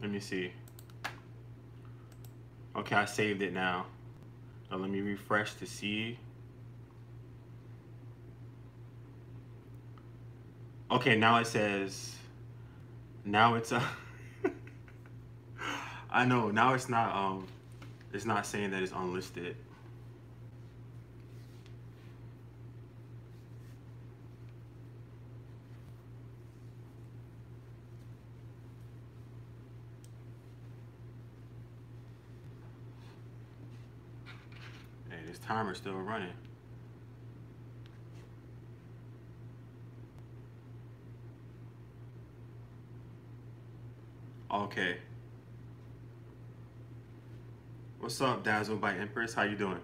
Let me see. Okay, I saved it now. Now let me refresh to see. Okay, now it says, now it's a, I know, now it's not, um, it's not saying that it's unlisted. Hey, this timer's still running. Okay. What's up, Dazzle by Empress? How you doing?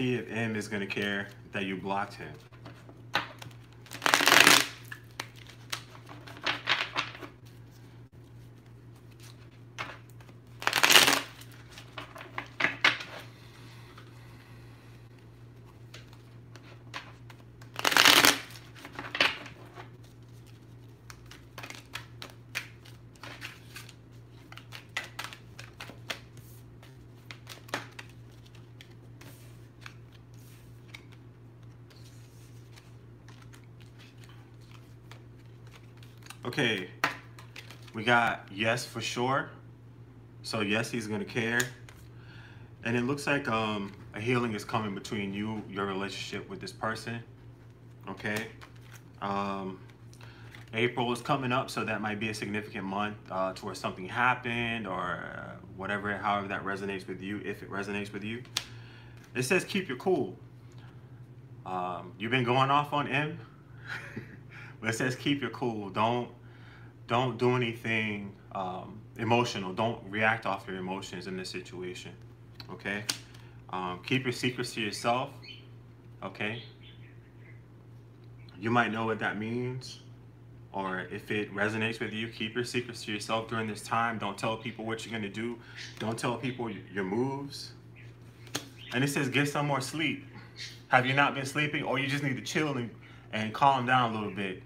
See if M is gonna care that you blocked him. Okay, we got yes for sure. So yes, he's gonna care. And it looks like um, a healing is coming between you, your relationship with this person. Okay. Um, April is coming up, so that might be a significant month uh, to where something happened or uh, whatever, however that resonates with you, if it resonates with you. It says keep your cool. Um, you've been going off on M. But it says keep your cool. Don't don't do anything um, emotional. Don't react off your emotions in this situation. Okay. Um, keep your secrets to yourself. Okay. You might know what that means, or if it resonates with you, keep your secrets to yourself during this time. Don't tell people what you're gonna do. Don't tell people your moves. And it says get some more sleep. Have you not been sleeping, or you just need to chill and, and calm down a little bit?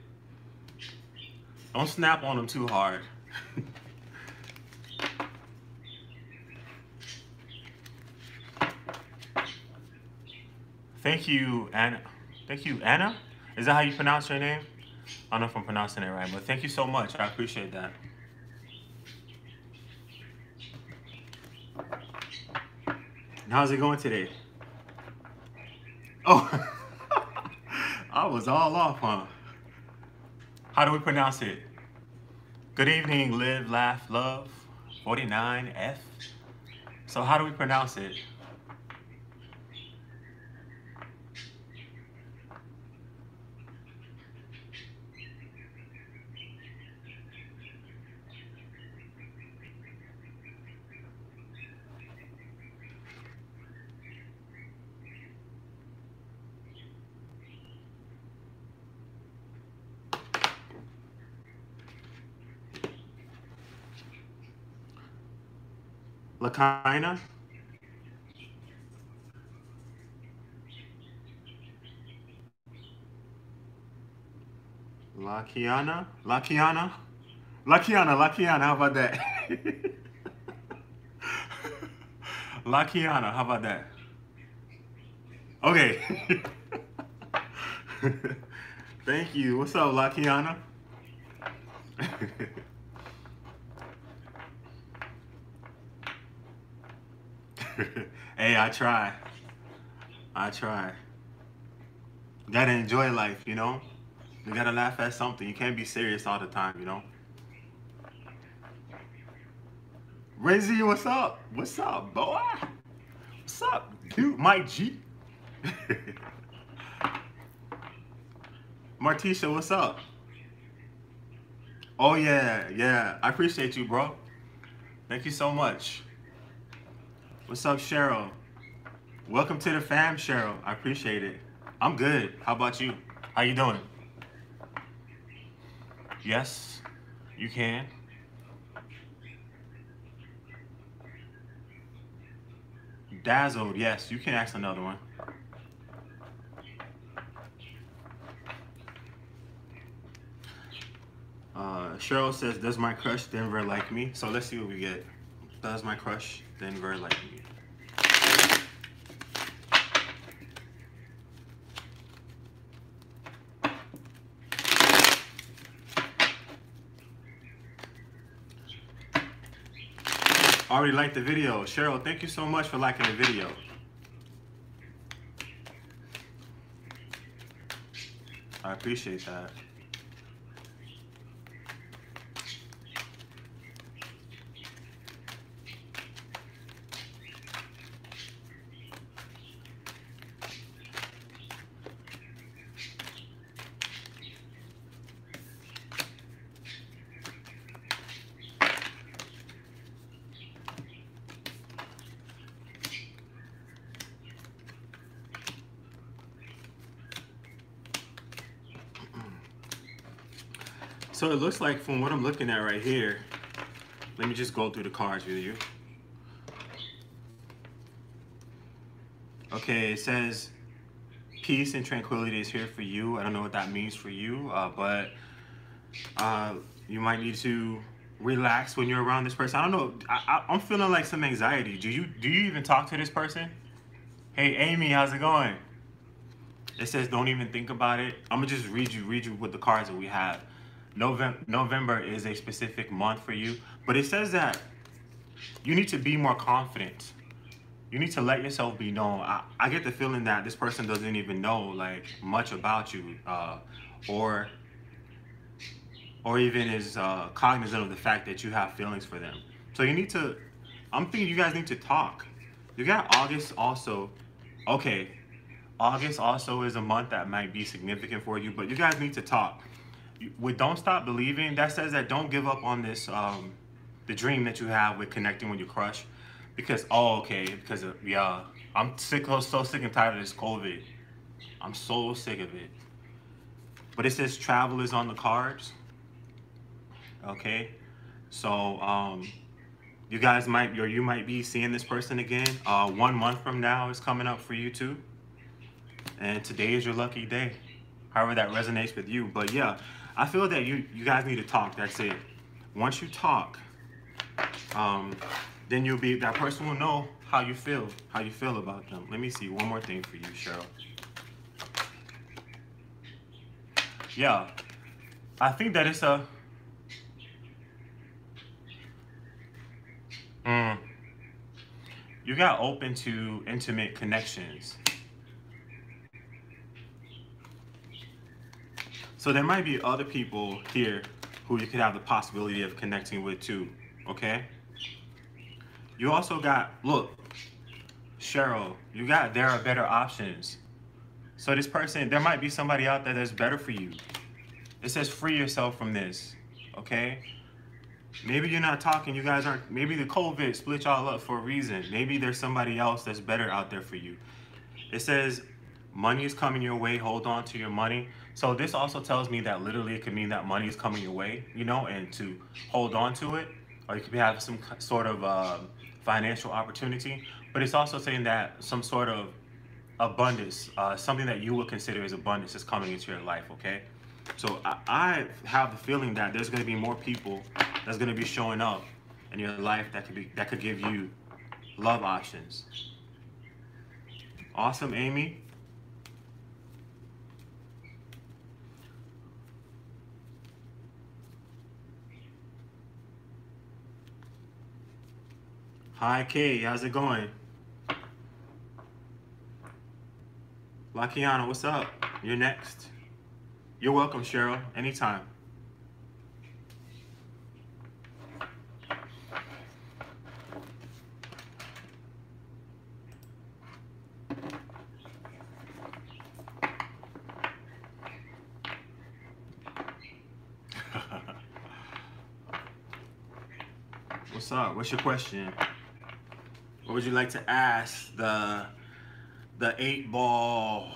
Don't snap on them too hard. Thank you, Anna. Thank you, Anna. Is that how you pronounce your name? I don't know if I'm pronouncing it right, but thank you so much. I appreciate that. How's it going today? Oh, I was all off, huh? How do we pronounce it? Good evening, live, laugh, love, 49F. So how do we pronounce it? Lakina? Lakiana? Lakiana? Lakiana, Lakiana, how about that? Lakiana, how about that? Okay. Thank you. What's up, Lakiana? hey, I try. I try. gotta enjoy life, you know? You gotta laugh at something. You can't be serious all the time, you know? Rizzy, what's up? What's up, boy? What's up, dude? Mike G. Martisha, what's up? Oh, yeah, yeah. I appreciate you, bro. Thank you so much. What's up, Cheryl? Welcome to the fam, Cheryl. I appreciate it. I'm good. How about you? How you doing? Yes, you can. Dazzled, yes, you can ask another one. Uh, Cheryl says, does my crush Denver like me? So let's see what we get. Does my crush Denver like me? Already liked the video. Cheryl, thank you so much for liking the video. I appreciate that. Looks like from what I'm looking at right here, let me just go through the cards with you. Okay, it says peace and tranquility is here for you. I don't know what that means for you, uh, but uh, you might need to relax when you're around this person. I don't know. I, I'm feeling like some anxiety. Do you do you even talk to this person? Hey, Amy, how's it going? It says don't even think about it. I'm gonna just read you read you with the cards that we have. November, November is a specific month for you, but it says that you need to be more confident. You need to let yourself be known. I, I get the feeling that this person doesn't even know like much about you, uh, or or even is uh, cognizant of the fact that you have feelings for them. So you need to. I'm thinking you guys need to talk. You got August also. Okay, August also is a month that might be significant for you, but you guys need to talk with don't stop believing that says that don't give up on this um the dream that you have with connecting with your crush. Because oh okay because of, yeah i'm sick so sick and tired of this covid. I'm so sick of it. But it says travel is on the cards okay? So um you guys might or you might be seeing this person again. Uh one month from now is coming up for you too. And today is your lucky day however that resonates with you. But yeah I feel that you you guys need to talk. That's it. Once you talk, um, then you'll be that person will know how you feel, how you feel about them. Let me see one more thing for you, Cheryl. Yeah, I think that it's a. Mm, you got open to intimate connections. So there might be other people here who you could have the possibility of connecting with too, okay? You also got, look, Cheryl, you got, there are better options. So this person, there might be somebody out there that's better for you. It says free yourself from this, okay? Maybe you're not talking, you guys aren't, maybe the COVID split y'all up for a reason. Maybe there's somebody else that's better out there for you. It says money is coming your way, hold on to your money. So this also tells me that literally it could mean that money is coming your way, you know, and to hold on to it, or you could have some sort of uh, financial opportunity. But it's also saying that some sort of abundance, uh, something that you would consider as abundance, is coming into your life. Okay, so I, I have the feeling that there's going to be more people that's going to be showing up in your life that could be that could give you love options. Awesome, Amy. Hi, Kay. How's it going? Lakiana, what's up? You're next. You're welcome, Cheryl. Anytime. What's up? What's your question? Would you like to ask the the eight ball?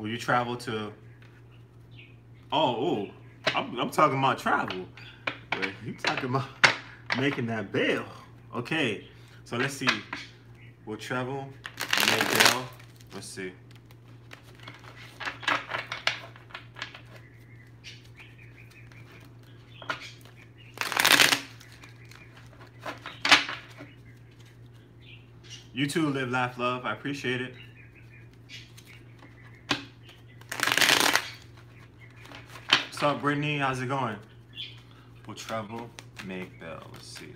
Will you travel to? Oh, oh, I'm, I'm talking about travel. You talking about making that bail? Okay, so let's see. We'll travel, make bail. Let's see. You too, live, laugh, love. I appreciate it. What's up, Brittany? How's it going? We'll travel, make bail. Let's see.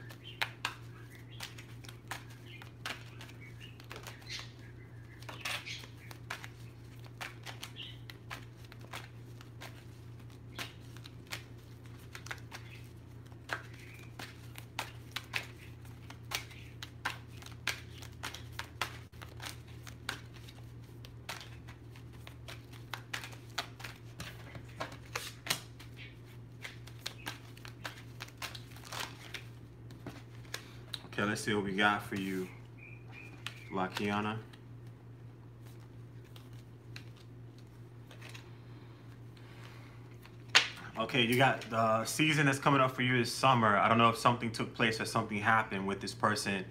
Okay, let's see what we got for you, Lakiana. Okay, you got the season that's coming up for you is summer. I don't know if something took place or something happened with this person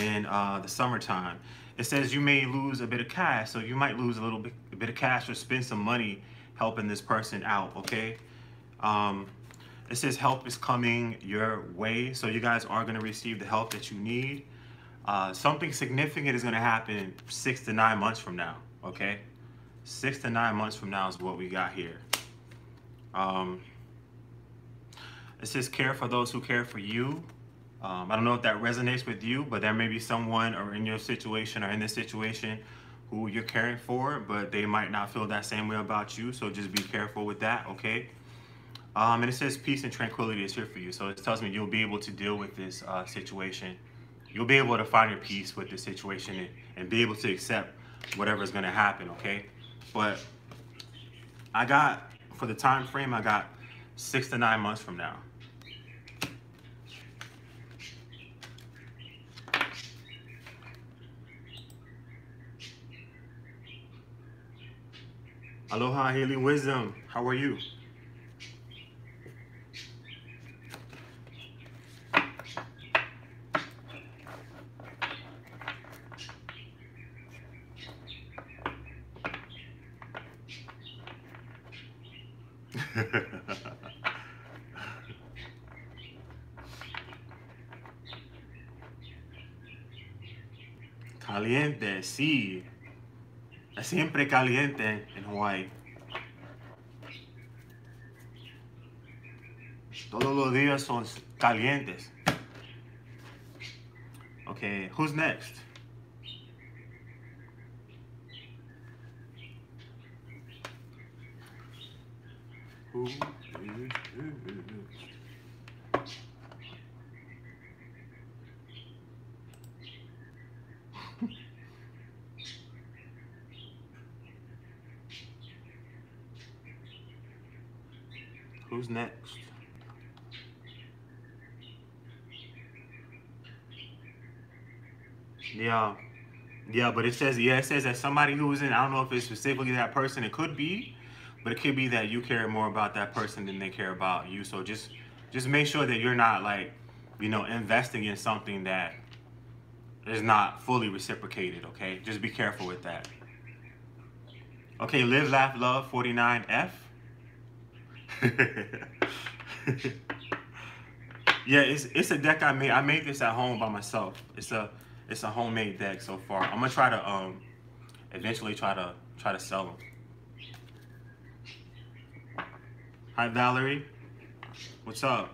in uh, the summertime. It says you may lose a bit of cash, so you might lose a little bit, a bit of cash or spend some money helping this person out. Okay. Um, it says help is coming your way. So you guys are going to receive the help that you need. Uh, something significant is going to happen six to nine months from now. Okay. Six to nine months from now is what we got here. Um, it says care for those who care for you. Um, I don't know if that resonates with you, but there may be someone or in your situation or in this situation who you're caring for, but they might not feel that same way about you. So just be careful with that. Okay. Um, and it says peace and tranquility is here for you. So it tells me you'll be able to deal with this uh, situation. You'll be able to find your peace with this situation and, and be able to accept whatever is going to happen, okay? But I got, for the time frame, I got six to nine months from now. Aloha, Healing Wisdom. How are you? Sí. Es siempre caliente en Hawaii. Todos los días son calientes. Okay, who's next? Who's next? Yeah. Yeah, but it says, yeah, it says that somebody who was in, I don't know if it's specifically that person, it could be, but it could be that you care more about that person than they care about you. So just, just make sure that you're not like, you know, investing in something that is not fully reciprocated, okay? Just be careful with that. Okay, Live, Laugh, Love 49F. yeah, it's it's a deck I made. I made this at home by myself. It's a it's a homemade deck so far. I'm gonna try to um eventually try to try to sell them. Hi Valerie, what's up?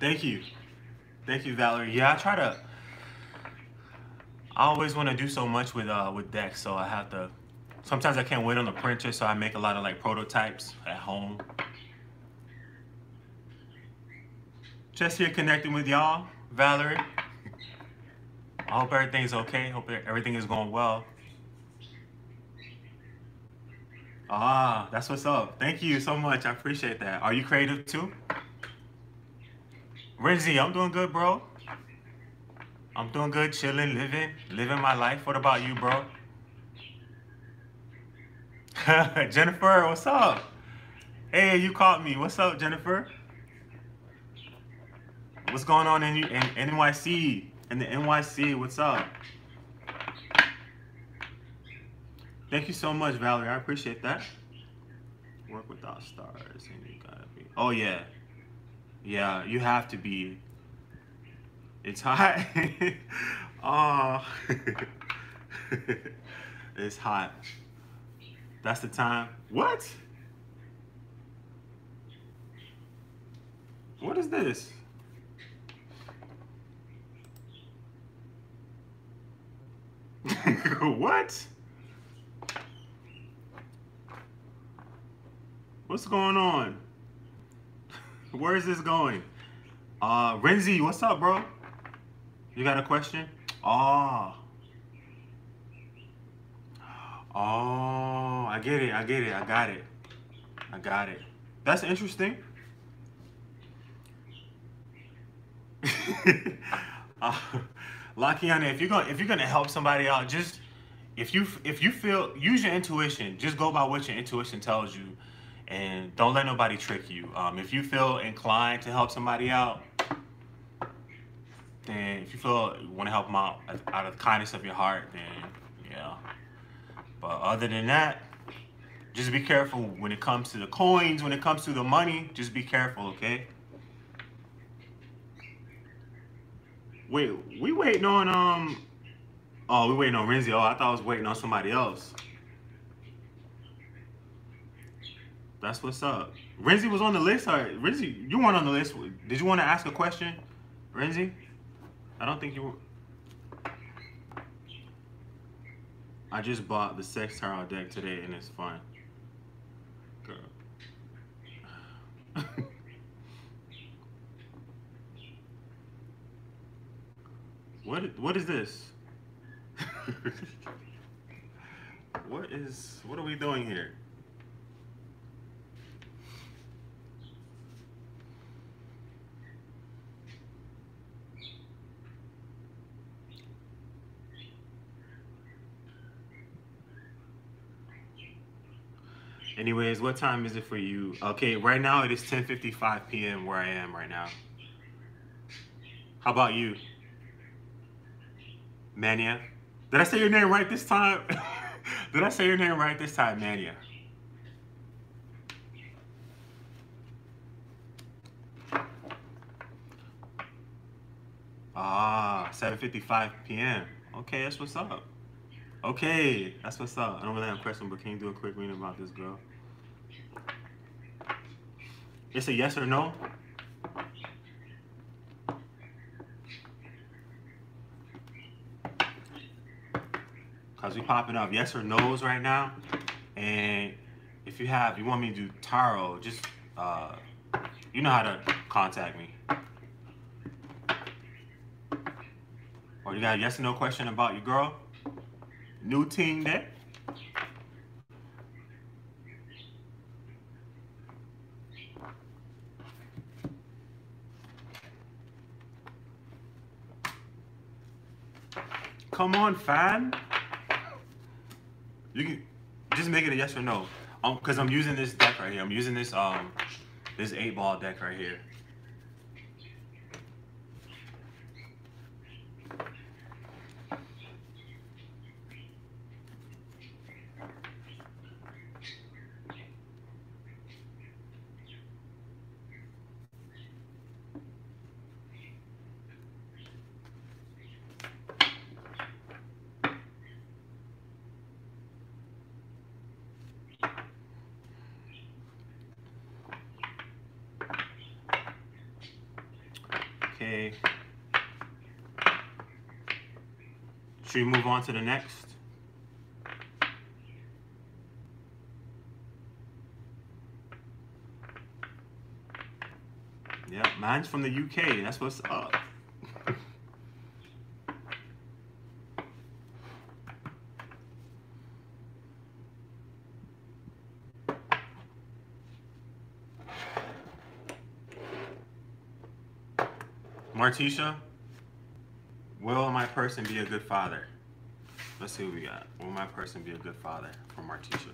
Thank you, thank you Valerie. Yeah, I try to. I always want to do so much with uh with decks, so I have to. Sometimes I can't wait on the printer, so I make a lot of like prototypes at home. Just here connecting with y'all, Valerie. I hope everything's okay. Hope everything is going well. Ah, that's what's up. Thank you so much. I appreciate that. Are you creative too? Renzi, I'm doing good, bro. I'm doing good, chilling, living, living my life. What about you, bro? Jennifer, what's up? Hey, you caught me. What's up, Jennifer? What's going on in, in NYC? In the NYC, what's up? Thank you so much, Valerie. I appreciate that. Work without stars, and you gotta be. Oh yeah, yeah. You have to be. It's hot. oh, it's hot. That's the time. What? What is this? what? What's going on? Where is this going? Uh, Renzi, what's up, bro? You got a question? Oh. Oh, I get it. I get it. I got it. I got it. That's interesting. uh, Lakiana, if you're gonna if you're gonna help somebody out, just if you if you feel use your intuition. Just go by what your intuition tells you, and don't let nobody trick you. Um, if you feel inclined to help somebody out, then if you feel you want to help them out out of the kindness of your heart, then yeah. But other than that, just be careful when it comes to the coins, when it comes to the money. Just be careful, okay? Wait, we waiting on um. Oh, we waiting on Renzi. Oh, I thought I was waiting on somebody else. That's what's up. Renzi was on the list. Or Renzi, you weren't on the list. Did you want to ask a question, Renzi? I don't think you were. I just bought the Sex Tarot deck today and it's fun. Girl. what what is this? what is what are we doing here? Anyways, what time is it for you? Okay, right now it is 10:55 p.m. where I am right now. How about you? Mania? Did I say your name right this time? Did I say your name right this time, Mania? Ah, 7:55 p.m. Okay, that's what's up. Okay, that's what's up. I don't really have a question, but can you do a quick reading about this girl? It's a yes or no. Cause we popping up yes or no's right now, and if you have, you want me to do tarot, just uh, you know how to contact me. Or you got a yes or no question about your girl? New team there. Come on, fan. You can just make it a yes or no. Um, cause I'm using this deck right here. I'm using this um, this eight ball deck right here. Okay. We move on to the next? Yeah, mine's from the UK. That's what's up. Martisha, Will my person be a good father? Let's see what we got. Will my person be a good father from Martisha?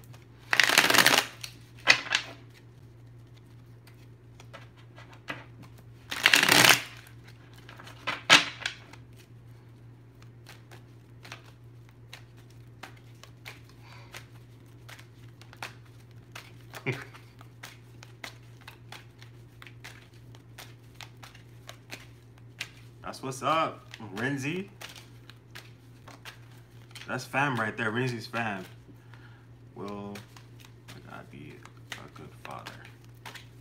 That's what's up, Renzi. That's fam right there. Renzi's fam. Will I gotta be a good father?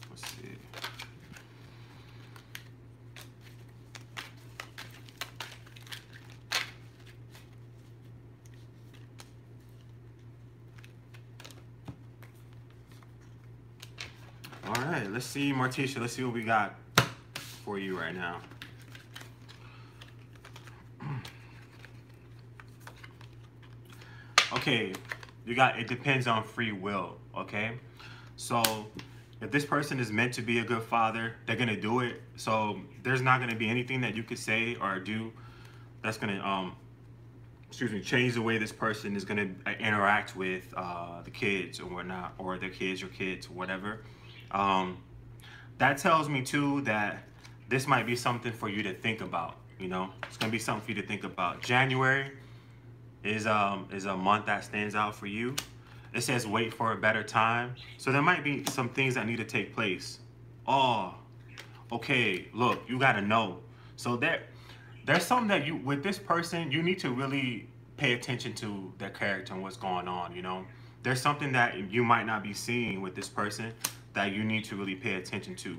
Let's see. All right, let's see, Martisha. Let's see what we got for you right now. Okay, you got it depends on free will, okay? So if this person is meant to be a good father, they're gonna do it. So there's not gonna be anything that you could say or do that's gonna um excuse me change the way this person is gonna uh, interact with uh, the kids or whatnot, or their kids or kids, whatever. Um, that tells me too that this might be something for you to think about. You know, it's gonna be something for you to think about. January is um is a month that stands out for you. It says wait for a better time. So there might be some things that need to take place. Oh, okay, look, you gotta know. So there there's something that you with this person, you need to really pay attention to their character and what's going on, you know. There's something that you might not be seeing with this person that you need to really pay attention to.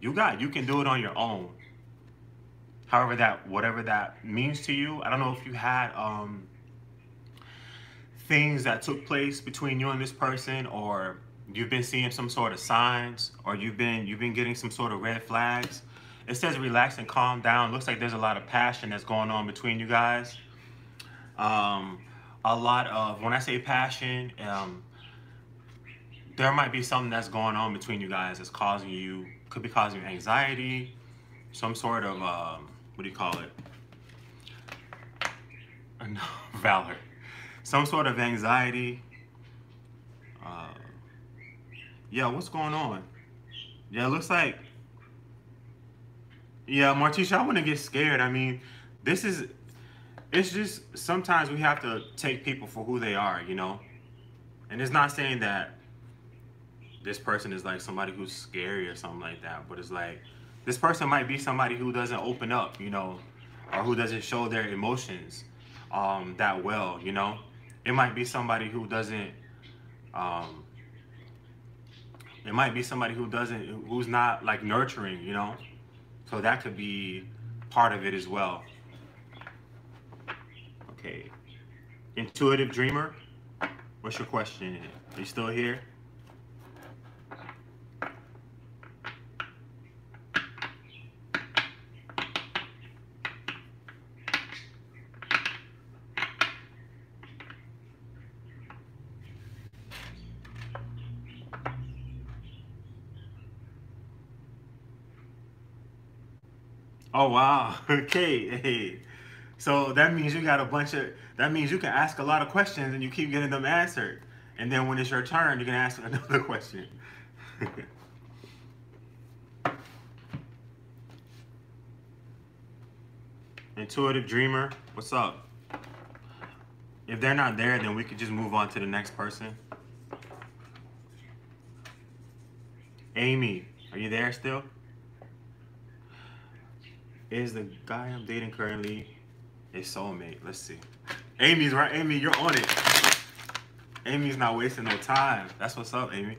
You got you can do it on your own. However that whatever that means to you. I don't know if you had um things that took place between you and this person or you've been seeing some sort of signs or you've been you've been getting some sort of red flags? It says relax and calm down. Looks like there's a lot of passion that's going on between you guys. Um, a lot of when i say passion um, there might be something that's going on between you guys that's causing you could be causing you anxiety some sort of um, what do you call it? Valor some sort of anxiety. Uh, yeah, what's going on? Yeah, it looks like. Yeah, Martisha, I wouldn't get scared. I mean, this is. It's just sometimes we have to take people for who they are, you know? And it's not saying that this person is like somebody who's scary or something like that, but it's like this person might be somebody who doesn't open up, you know, or who doesn't show their emotions um, that well, you know? It might be somebody who doesn't um, it might be somebody who doesn't who's not like nurturing you know? So that could be part of it as well. Okay. Intuitive dreamer? What's your question? Are you still here Oh wow. Okay. Hey. So that means you got a bunch of that means you can ask a lot of questions and you keep getting them answered. And then when it's your turn, you can ask another question. Intuitive dreamer, what's up? If they're not there, then we could just move on to the next person. Amy, are you there still? Is the guy I'm dating currently a soulmate? Let's see. Amy's right. Amy, you're on it. Amy's not wasting no time. That's what's up, Amy.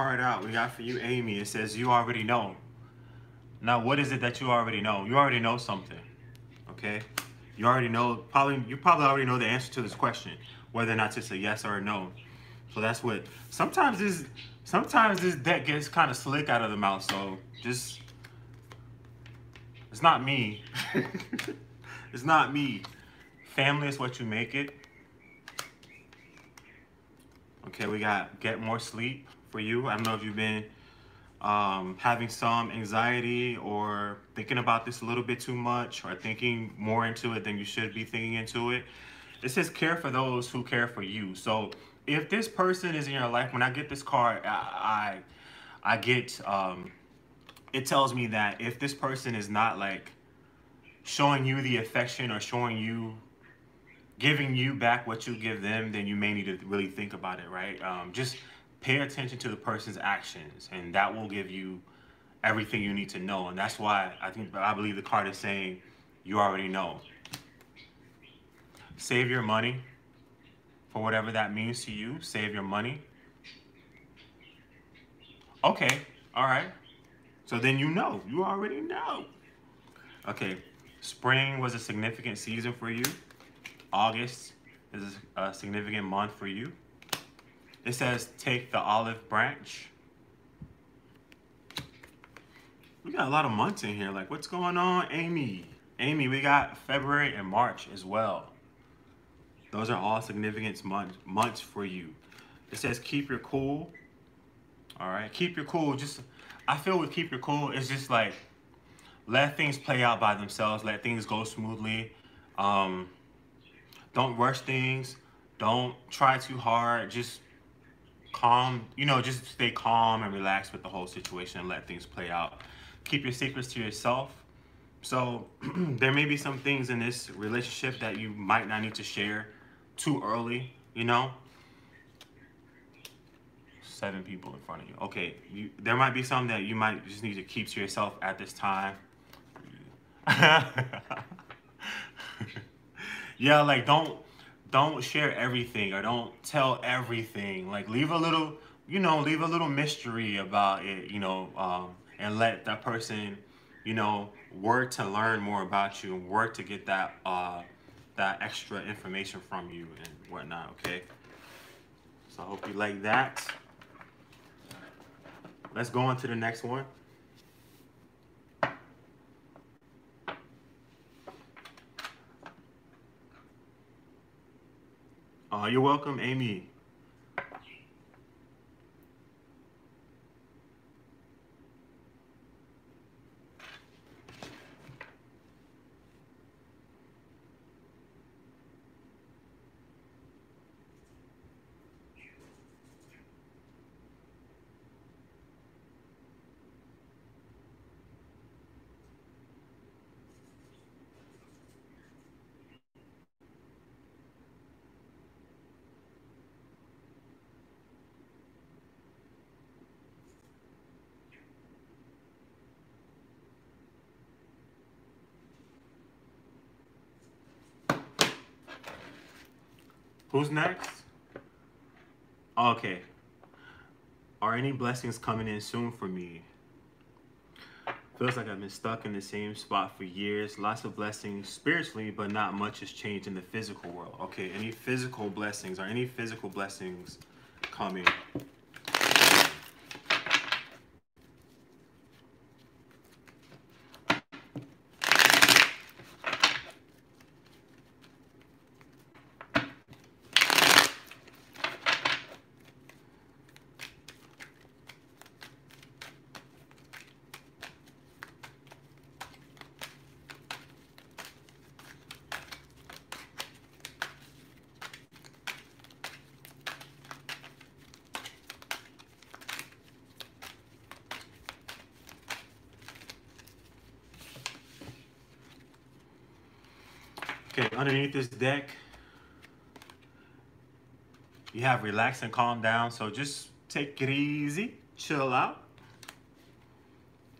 Card out we got for you, Amy. It says you already know. Now, what is it that you already know? You already know something, okay? You already know, probably, you probably already know the answer to this question, whether or not it's a yes or a no. So that's what, sometimes this, sometimes this deck gets kind of slick out of the mouth, so just, it's not me. it's not me. Family is what you make it. Okay, we got get more sleep for you. I don't know if you've been um, having some anxiety or thinking about this a little bit too much or thinking more into it than you should be thinking into it. It says care for those who care for you. So if this person is in your life, when I get this card, I I, get um, it tells me that if this person is not like showing you the affection or showing you giving you back what you give them, then you may need to really think about it, right? Um, just pay attention to the person's actions, and that will give you everything you need to know. And that's why I think I believe the card is saying you already know. Save your money for whatever that means to you. Save your money. Okay, all right. So then you know. You already know. Okay, spring was a significant season for you. August is a significant month for you. It says take the olive branch. We got a lot of months in here. Like, what's going on, Amy? Amy, we got February and March as well. Those are all significant months, months for you. It says keep your cool. All right, keep your cool. Just, I feel with keep your cool, it's just like, let things play out by themselves. Let things go smoothly. Um, don't rush things. Don't try too hard. Just calm, you know, just stay calm and relax with the whole situation and let things play out. Keep your secrets to yourself. So there may be some things in this relationship that you might not need to share too early, you know? Seven people in front of you. Okay, you, there might be some that you might just need to keep to yourself at this time. yeah, like don't don't share everything or don't tell everything. Like leave a little, you know, leave a little mystery about it, you know, um, and let that person, you know, work to learn more about you and work to get that uh, that extra information from you and whatnot. Okay. So I hope you like that. Let's go on to the next one. Uh, you're welcome, Amy. Who's next? Okay. Are any blessings coming in soon for me? Feels like I've been stuck in the same spot for years. Lots of blessings spiritually, but not much has changed in the physical world. Okay, any physical blessings? Are any physical blessings coming? Underneath this deck, you have relax and calm down. So just take it easy, chill out.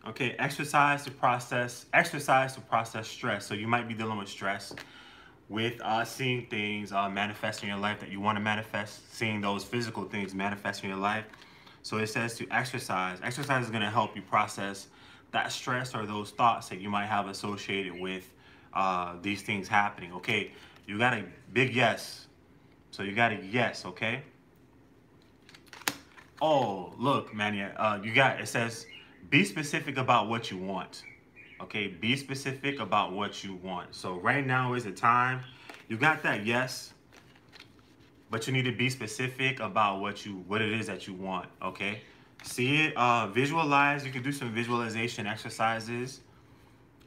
Okay, exercise to process, exercise to process stress. So you might be dealing with stress. with uh, seeing things uh, manifest in your life that you want to manifest, seeing those physical things manifest in your life. So it says to exercise. Exercise is going to help you process that stress or those thoughts that you might have associated with uh, these things happening. Okay, you got a big yes. So you got a yes, okay? Oh, look, man, uh, you got, it says, be specific about what you want. Okay, be specific about what you want. So right now is the time. You got that yes, but you need to be specific about what you what it is that you want. Okay, see it, uh, visualize. You can do some visualization exercises.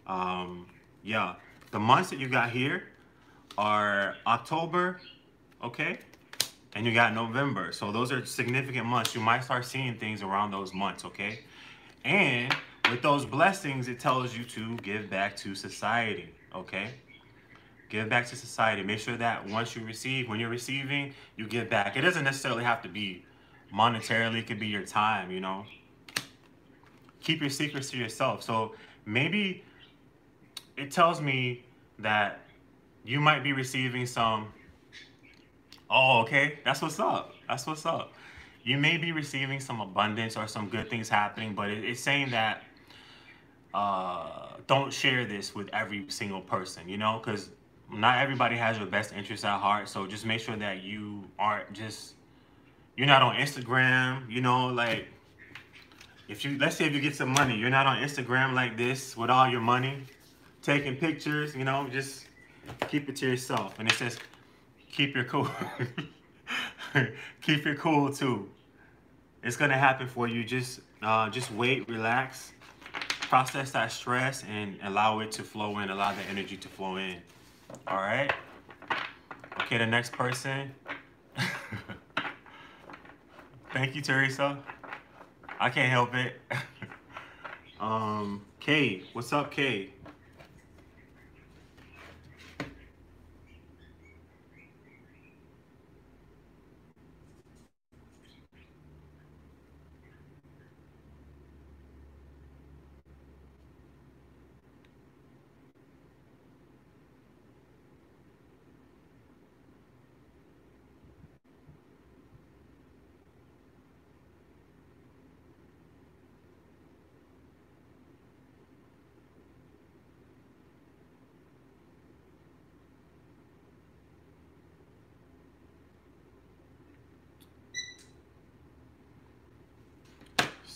Um, yeah, the months that you got here are October, okay, and you got November. So those are significant months. You might start seeing things around those months, okay, and with those blessings, it tells you to give back to society, okay? Give back to society. Make sure that once you receive, when you're receiving, you give back. It doesn't necessarily have to be monetarily, it could be your time, you know? Keep your secrets to yourself. So maybe it tells me that you might be receiving some, oh, okay, that's what's up. That's what's up. You may be receiving some abundance or some good things happening, but it's saying that uh, don't share this with every single person, you know, because not everybody has your best interest at heart. So just make sure that you aren't just, you're not on Instagram, you know, like if you, let's say if you get some money, you're not on Instagram like this with all your money, taking pictures, you know, just keep it to yourself. And it says, keep your cool. keep your cool too. It's gonna happen for you. Just, uh, just wait, relax, process that stress and allow it to flow in, allow the energy to flow in. All right? Okay, the next person. Thank you, Teresa. I can't help it. um, Kay, what's up, Kay?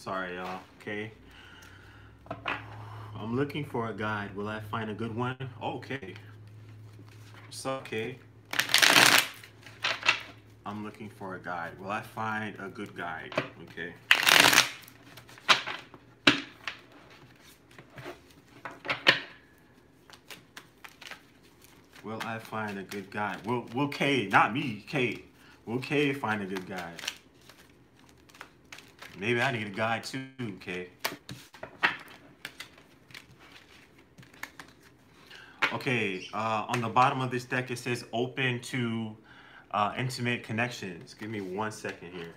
Sorry, y'all. Okay. I'm looking for a guide. Will I find a good one? Okay. What's up, Kay? I'm looking for a guide. Will I find a good guide? Okay. Will I find a good guide? Will Will Kay, not me, Kay. Will Kay find a good guide? Maybe I need a guy too, okay? Okay, uh, on the bottom of this deck, it says open to uh, intimate connections. Give me one second here.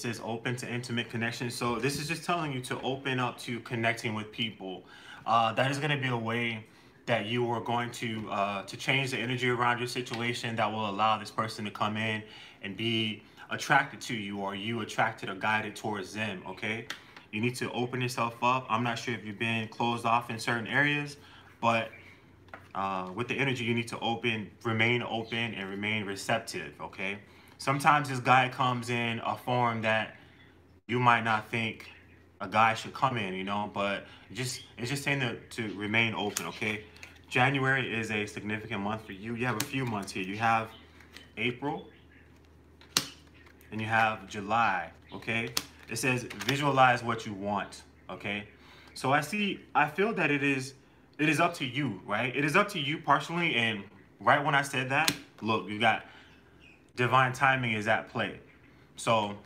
Says open to intimate connection. So this is just telling you to open up to connecting with people. Uh, that is going to be a way that you are going to uh, to change the energy around your situation that will allow this person to come in and be attracted to you or you attracted or guided towards them, okay? You need to open yourself up. I'm not sure if you've been closed off in certain areas, but uh, with the energy, you need to open, remain open and remain receptive, okay? Sometimes this guy comes in a form that you might not think a guy should come in, you know, but just it's just saying to, to remain open, okay? January is a significant month for you. You have a few months here. You have April and you have July, okay? It says visualize what you want, okay? So I see, I feel that it is, it is up to you, right? It is up to you personally. And right when I said that, look, you got divine timing is at play. So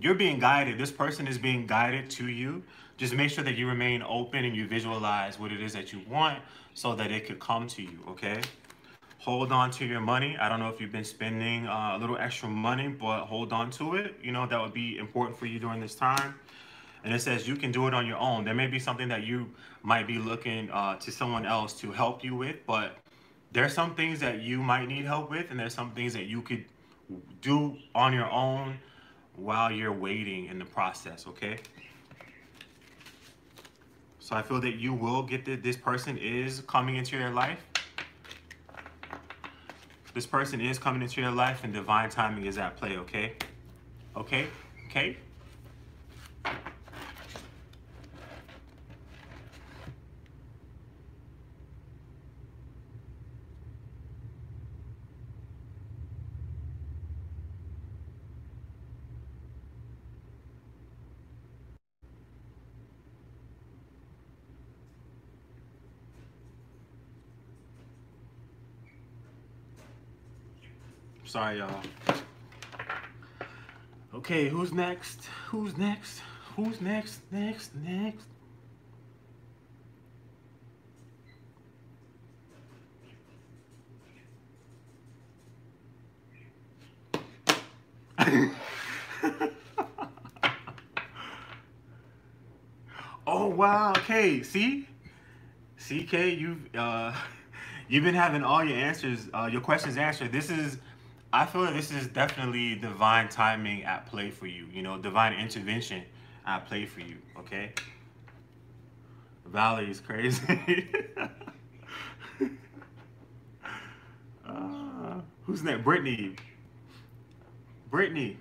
you're being guided. This person is being guided to you. Just make sure that you remain open and you visualize what it is that you want so that it could come to you, okay? hold on to your money. I don't know if you've been spending uh, a little extra money, but hold on to it. You know, that would be important for you during this time. And it says you can do it on your own. There may be something that you might be looking uh, to someone else to help you with, but there's some things that you might need help with, and there's some things that you could do on your own while you're waiting in the process, okay? So I feel that you will get that this person is coming into your life. This person is coming into your life and divine timing is at play, okay? Okay? Okay? Sorry, y'all. Okay, who's next? Who's next? Who's next? Next, next. oh wow, okay, see? CK, you've uh you've been having all your answers, uh, your questions answered. This is I feel that this is definitely divine timing at play for you. You know, divine intervention at play for you. Okay. Valerie's crazy. uh, who's next? Brittany. Brittany.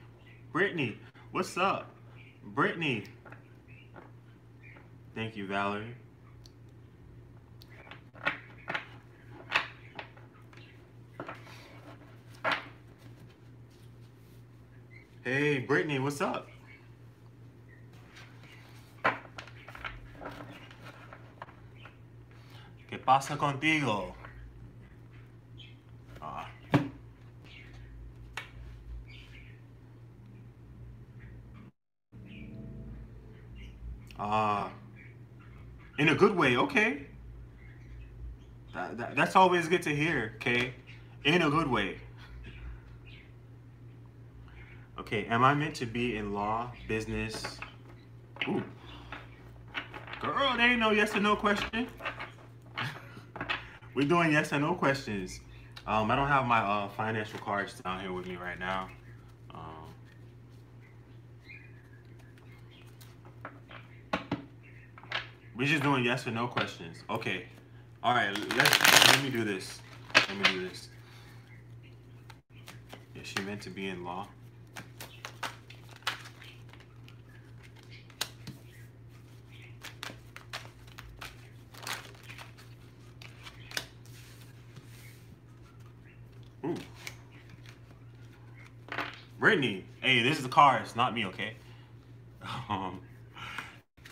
Brittany. What's up? Brittany. Thank you, Valerie. Hey, Brittany, what's up? ¿Qué pasa contigo? Ah. Ah. In a good way, okay. That, that, that's always good to hear, okay? In a good way. Okay, am I meant to be in law, business? Ooh. Girl, there ain't no yes or no question. We're doing yes or no questions. Um, I don't have my uh, financial cards down here with me right now. Um, we're just doing yes or no questions. Okay. All right, let's, let me do this. Let me do this. Is she meant to be in law? Ooh. Brittany, hey, this is the car. It's not me, okay? Um,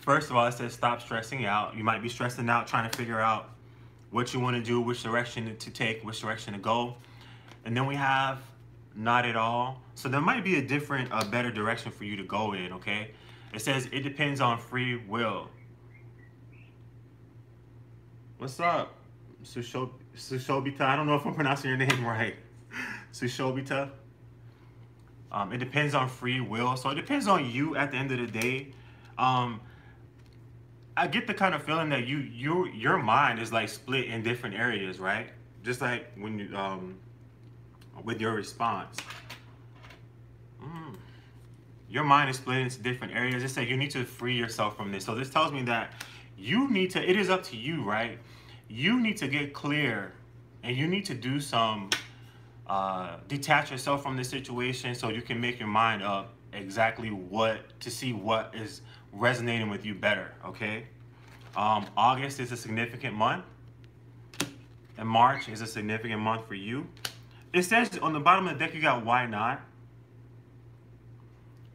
first of all, it says stop stressing out. You might be stressing out trying to figure out what you want to do, which direction to take, which direction to go. And then we have not at all. So there might be a different, a better direction for you to go in, okay? It says it depends on free will. What's up? Sushobita? I don't know if I'm pronouncing your name right. Sushobita. Um, it depends on free will. So it depends on you at the end of the day. Um, I get the kind of feeling that you you your mind is like split in different areas, right? Just like when you um with your response. Mm. Your mind is split into different areas. It said you need to free yourself from this. So this tells me that you need to, it is up to you, right? You need to get clear and you need to do some uh, detach yourself from the situation so you can make your mind up exactly what to see what is resonating with you better okay? Um, august is a significant month and march is a significant month for you. It says on the bottom of the deck you got why not.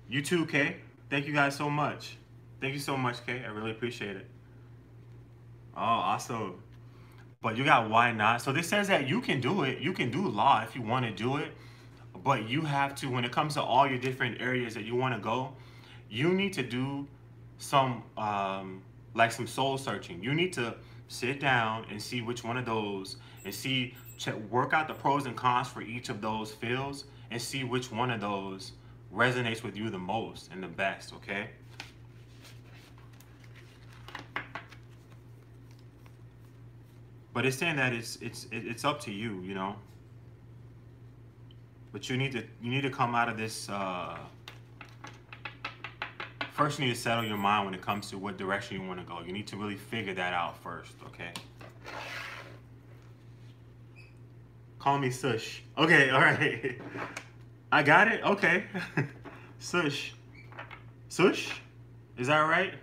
You too k thank you guys so much. Thank you so much k i really appreciate it. Oh awesome but you got why not. So this says that you can do it. You can do law if you want to do it. But you have to, when it comes to all your different areas that you want to go, you need to do some, um, like some soul searching. You need to sit down and see which one of those and see check, work out the pros and cons for each of those fields and see which one of those resonates with you the most and the best okay but it's saying that it's it's it's up to you you know but you need to you need to come out of this uh first you need to settle your mind when it comes to what direction you want to go. You need to really figure that out first, okay? Call me Sush. Okay, all right. I got it? Okay. Sush. Sush? Is that right?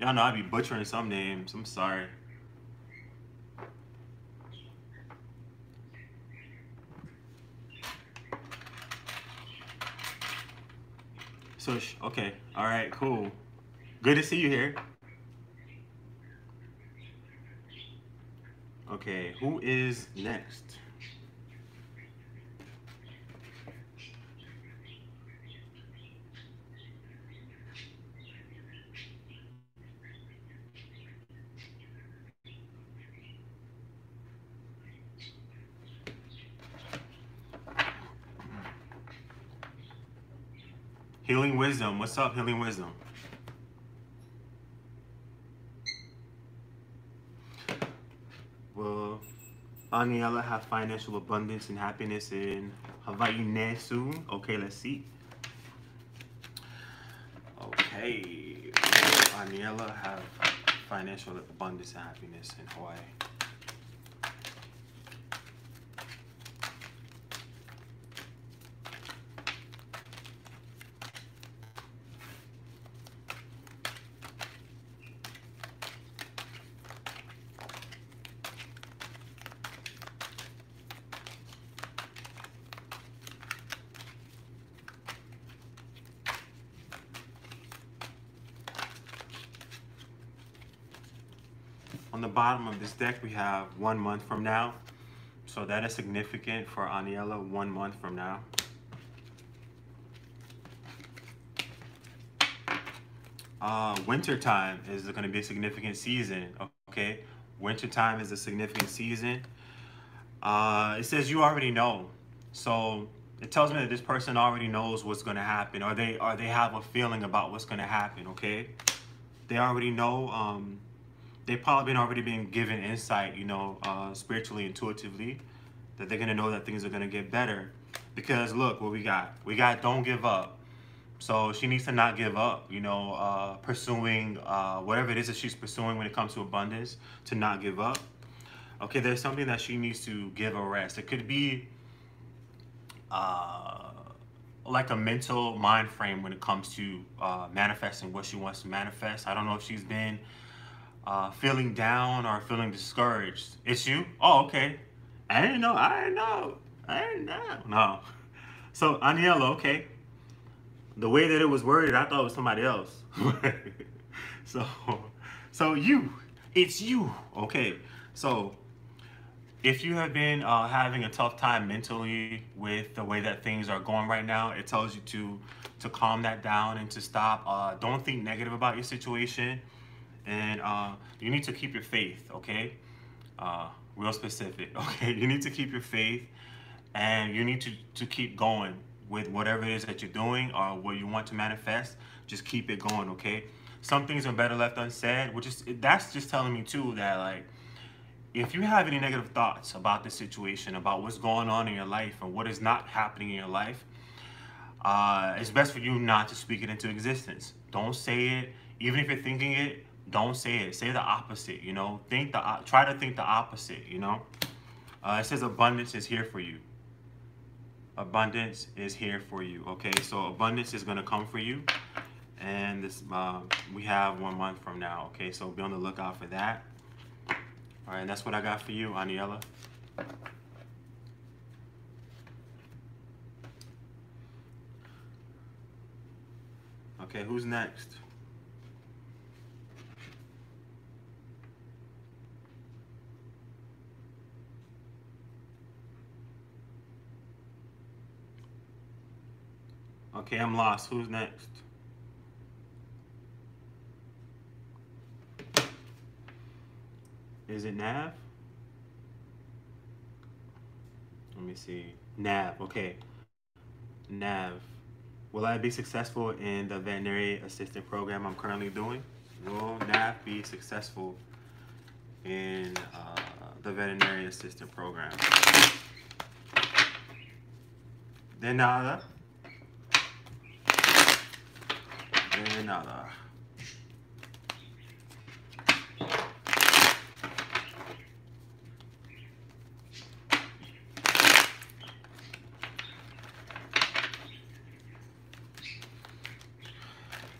Y'all know I be butchering some names. I'm sorry. Sush. Okay. All right. Cool. Good to see you here. Okay. Who is next? Healing Wisdom. What's up, Healing Wisdom? Will Aniela have financial abundance and happiness in Hawaii near soon? Okay, let's see. Okay. Aniela have financial abundance and happiness in Hawaii? On the bottom of this deck, we have one month from now. So that is significant for Aniela, one month from now. Uh, winter time is going to be a significant season, okay? Winter time is a significant season. Uh, it says you already know. So it tells me that this person already knows what's going to happen or they or they have a feeling about what's going to happen, okay? They already know um, they've probably been already been given insight, you know, uh, spiritually, intuitively, that they're gonna know that things are gonna get better. Because look, what we got, we got don't give up. So she needs to not give up, you know, uh, pursuing uh, whatever it is that she's pursuing when it comes to abundance, to not give up. Okay, there's something that she needs to give a rest. It could be uh, like a mental mind frame when it comes to uh, manifesting what she wants to manifest. I don't know if she's been uh, feeling down or feeling discouraged. It's you? Oh, okay. I didn't know. I didn't know. I didn't know. No. So, Aniela, okay. The way that it was worded, I thought it was somebody else. so, so you. It's you. Okay. So, if you have been uh, having a tough time mentally with the way that things are going right now, it tells you to to calm that down and to stop. Uh, don't think negative about your situation and uh, you need to keep your faith, okay? Uh, real specific, okay? You need to keep your faith and you need to, to keep going with whatever it is that you're doing or what you want to manifest. Just keep it going, okay? Some things are better left unsaid, which is, that's just telling me too that like, if you have any negative thoughts about the situation, about what's going on in your life and what is not happening in your life, uh, it's best for you not to speak it into existence. Don't say it. Even if you're thinking it, don't say it. Say the opposite. You know, think the try to think the opposite. You know, uh, it says abundance is here for you. Abundance is here for you. Okay, so abundance is gonna come for you, and this uh, we have one month from now. Okay, so be on the lookout for that. All right, and that's what I got for you, Aniela. Okay, who's next? Okay, I'm lost. Who's next? Is it Nav? Let me see. Nav, okay. Nav. Will I be successful in the veterinary assistant program I'm currently doing? Will Nav be successful in uh, the veterinary assistant program? De nada. Nada.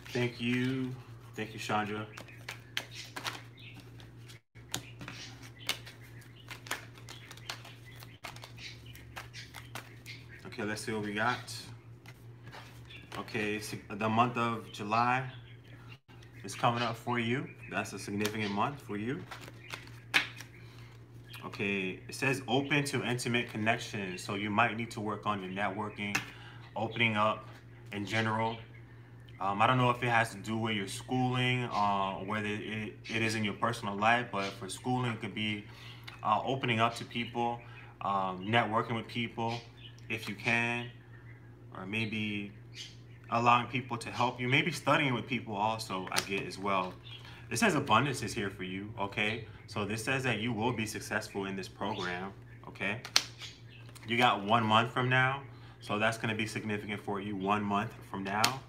Thank you. Thank you, Chandra. Okay, let's see what we got. Okay, the month of July is coming up for you. That's a significant month for you. Okay, it says open to intimate connections. So you might need to work on your networking, opening up in general. Um, I don't know if it has to do with your schooling, uh, whether it, it is in your personal life, but for schooling, it could be uh, opening up to people, um, networking with people if you can, or maybe allowing people to help you, maybe studying with people also, I get as well. It says abundance is here for you, okay? So this says that you will be successful in this program, okay? You got one month from now, so that's gonna be significant for you one month from now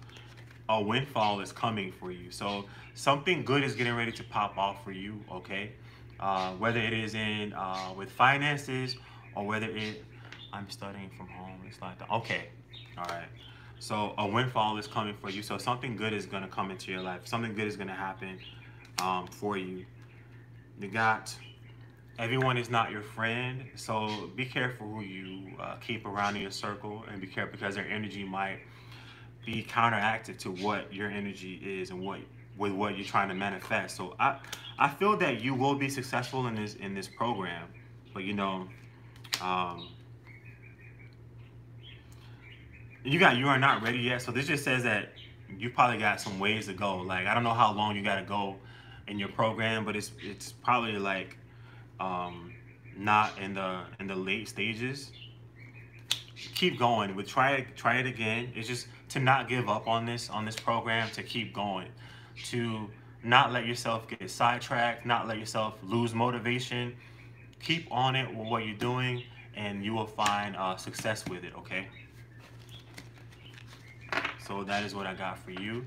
a windfall is coming for you. So something good is getting ready to pop off for you, okay? Uh, whether it is in uh, with finances or whether it, I'm studying from home. It's like, the, okay, all right. So a windfall is coming for you. So something good is gonna come into your life. Something good is gonna happen um, for you. You got everyone is not your friend, so be careful who you uh, keep around in your circle, and be careful because their energy might be counteracted to what your energy is and what with what you're trying to manifest. So I I feel that you will be successful in this in this program, but you know, um, you got you are not ready yet. So this just says that you probably got some ways to go. Like I don't know how long you got to go in your program, but it's it's probably like um, not in the in the late stages. Keep going. We try it try it again. It's just to not give up on this on this program, to keep going, to not let yourself get sidetracked, not let yourself lose motivation. Keep on it with what you're doing, and you will find uh, success with it. Okay. So that is what I got for you.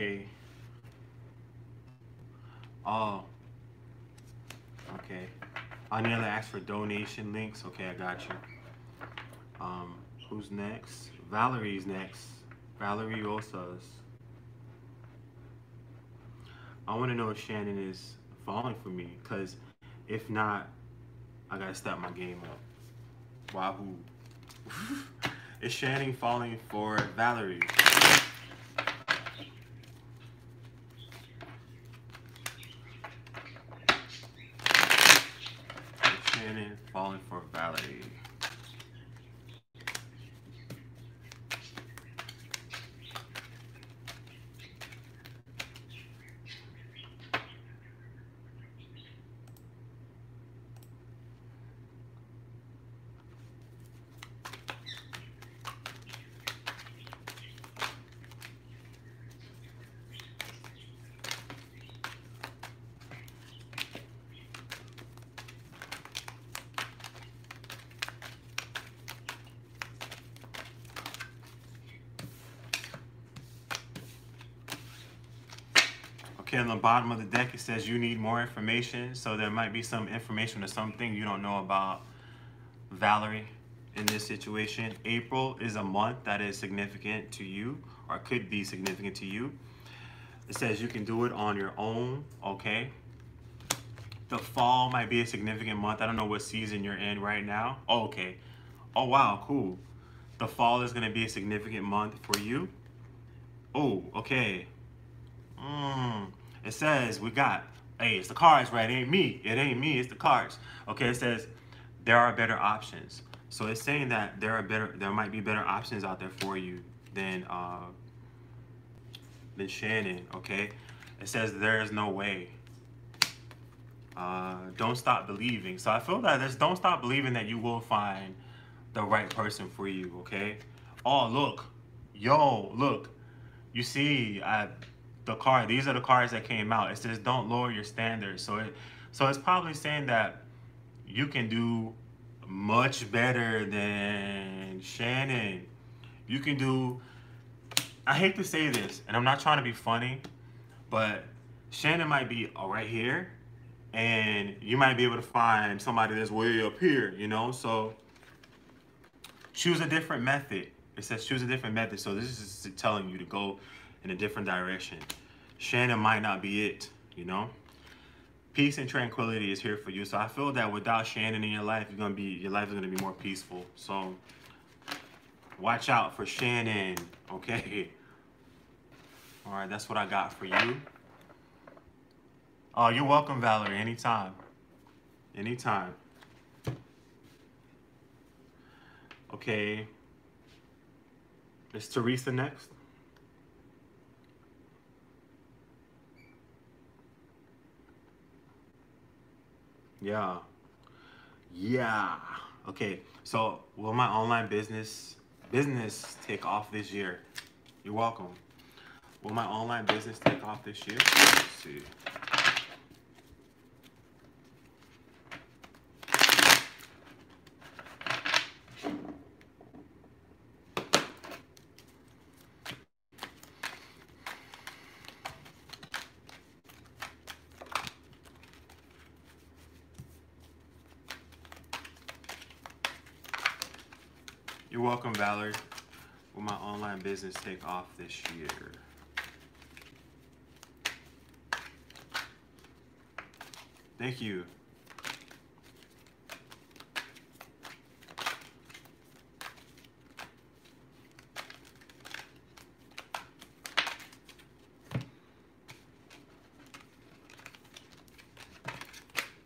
Okay. Oh. Okay. I asked for donation links. Okay, I got you. Um, who's next? Valerie's next. Valerie Rosas. I want to know if Shannon is falling for me, because if not, I gotta step my game up. Wahoo. is Shannon falling for Valerie? On the bottom of the deck, it says you need more information. So there might be some information or something you don't know about Valerie in this situation. April is a month that is significant to you or could be significant to you. It says you can do it on your own, okay? The fall might be a significant month. I don't know what season you're in right now. Oh, okay. Oh, wow, cool. The fall is going to be a significant month for you. Oh, okay. Mm. It says we got, hey, it's the cards, right? It ain't me. It ain't me. It's the cards. Okay, it says there are better options. So it's saying that there are better, there might be better options out there for you than uh, than Shannon. Okay, it says there is no way. Uh, don't stop believing. So I feel that this don't stop believing that you will find the right person for you. Okay. Oh look, yo, look. You see, I the card. These are the cards that came out. It says don't lower your standards. So it so it's probably saying that you can do much better than Shannon. You can do I hate to say this, and I'm not trying to be funny, but Shannon might be oh, right here, and you might be able to find somebody that's way up here, you know? So choose a different method. It says choose a different method. So this is telling you to go in a different direction. Shannon might not be it, you know? Peace and tranquility is here for you. So I feel that without Shannon in your life, you're gonna be your life is gonna be more peaceful. So watch out for Shannon, okay? All right, that's what I got for you. Oh, you're welcome, Valerie. Anytime. Anytime. Okay. Is Teresa next? Yeah. Yeah. Okay. So, will my online business business take off this year? You're welcome. Will my online business take off this year? Let's see. Welcome, Valerie. Will my online business take off this year? Thank you.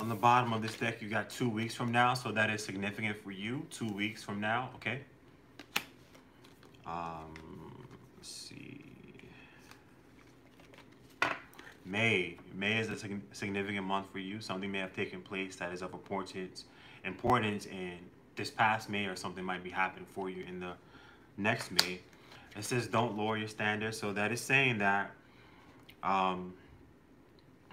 On the bottom of this deck, you got two weeks from now, so that is significant for you. Two weeks from now, okay? Um, let's see. May. May is a significant month for you. Something may have taken place that is of importance, importance, and this past May or something might be happening for you in the next May. It says don't lower your standards. So that is saying that um,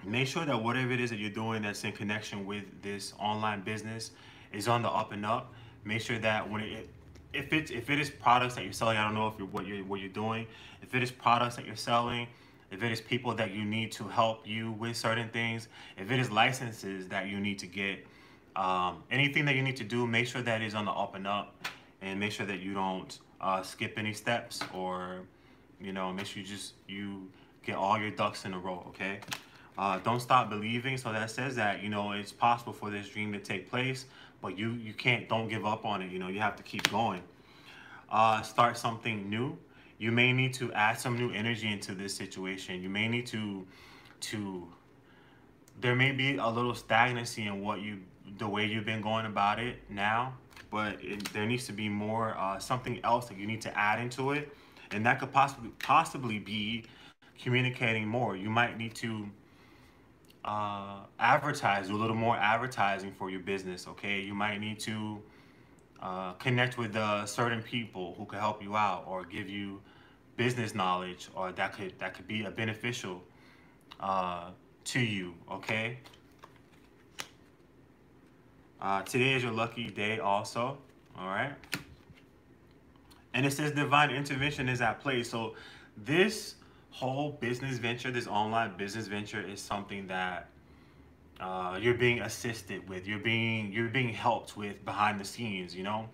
make sure that whatever it is that you're doing that's in connection with this online business is on the up and up. Make sure that when it if it's if it is products that you're selling, I don't know if you're what you're what you're doing. If it is products that you're selling, if it is people that you need to help you with certain things, if it is licenses that you need to get, um, anything that you need to do, make sure that is on the up and up, and make sure that you don't uh, skip any steps or, you know, make sure you just you get all your ducks in a row. Okay. Uh, don't stop believing. So that says that you know it's possible for this dream to take place but you you can't don't give up on it you know you have to keep going uh, start something new you may need to add some new energy into this situation. You may need to to there may be a little stagnancy in what you the way you've been going about it now but it, there needs to be more uh, something else that you need to add into it. And that could possibly possibly be communicating more. You might need to uh, advertise, a little more advertising for your business, okay? You might need to uh, connect with uh, certain people who can help you out or give you business knowledge or that could that could be a beneficial uh, to you, okay? Uh, today is your lucky day also, all right? And it says divine intervention is at play. So this whole business venture, this online business venture is something that uh, you're being assisted with. You're being you're being helped with behind the scenes. You know,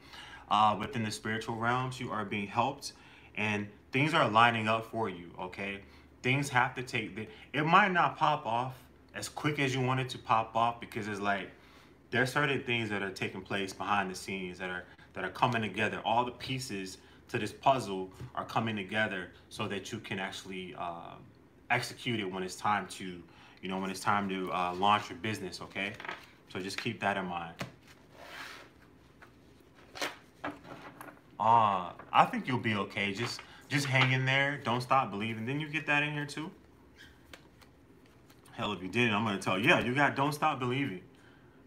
uh, within the spiritual realms, you are being helped, and things are lining up for you. Okay, things have to take. The, it might not pop off as quick as you want it to pop off because it's like there are certain things that are taking place behind the scenes that are that are coming together. All the pieces to this puzzle are coming together so that you can actually uh, execute it when it's time to, you know, when it's time to uh, launch your business. Okay, so just keep that in mind. Uh, I think you'll be okay. Just just hang in there. Don't stop believing. Then you get that in here too. Hell, if you didn't, I'm gonna tell you. Yeah, you got. Don't stop believing.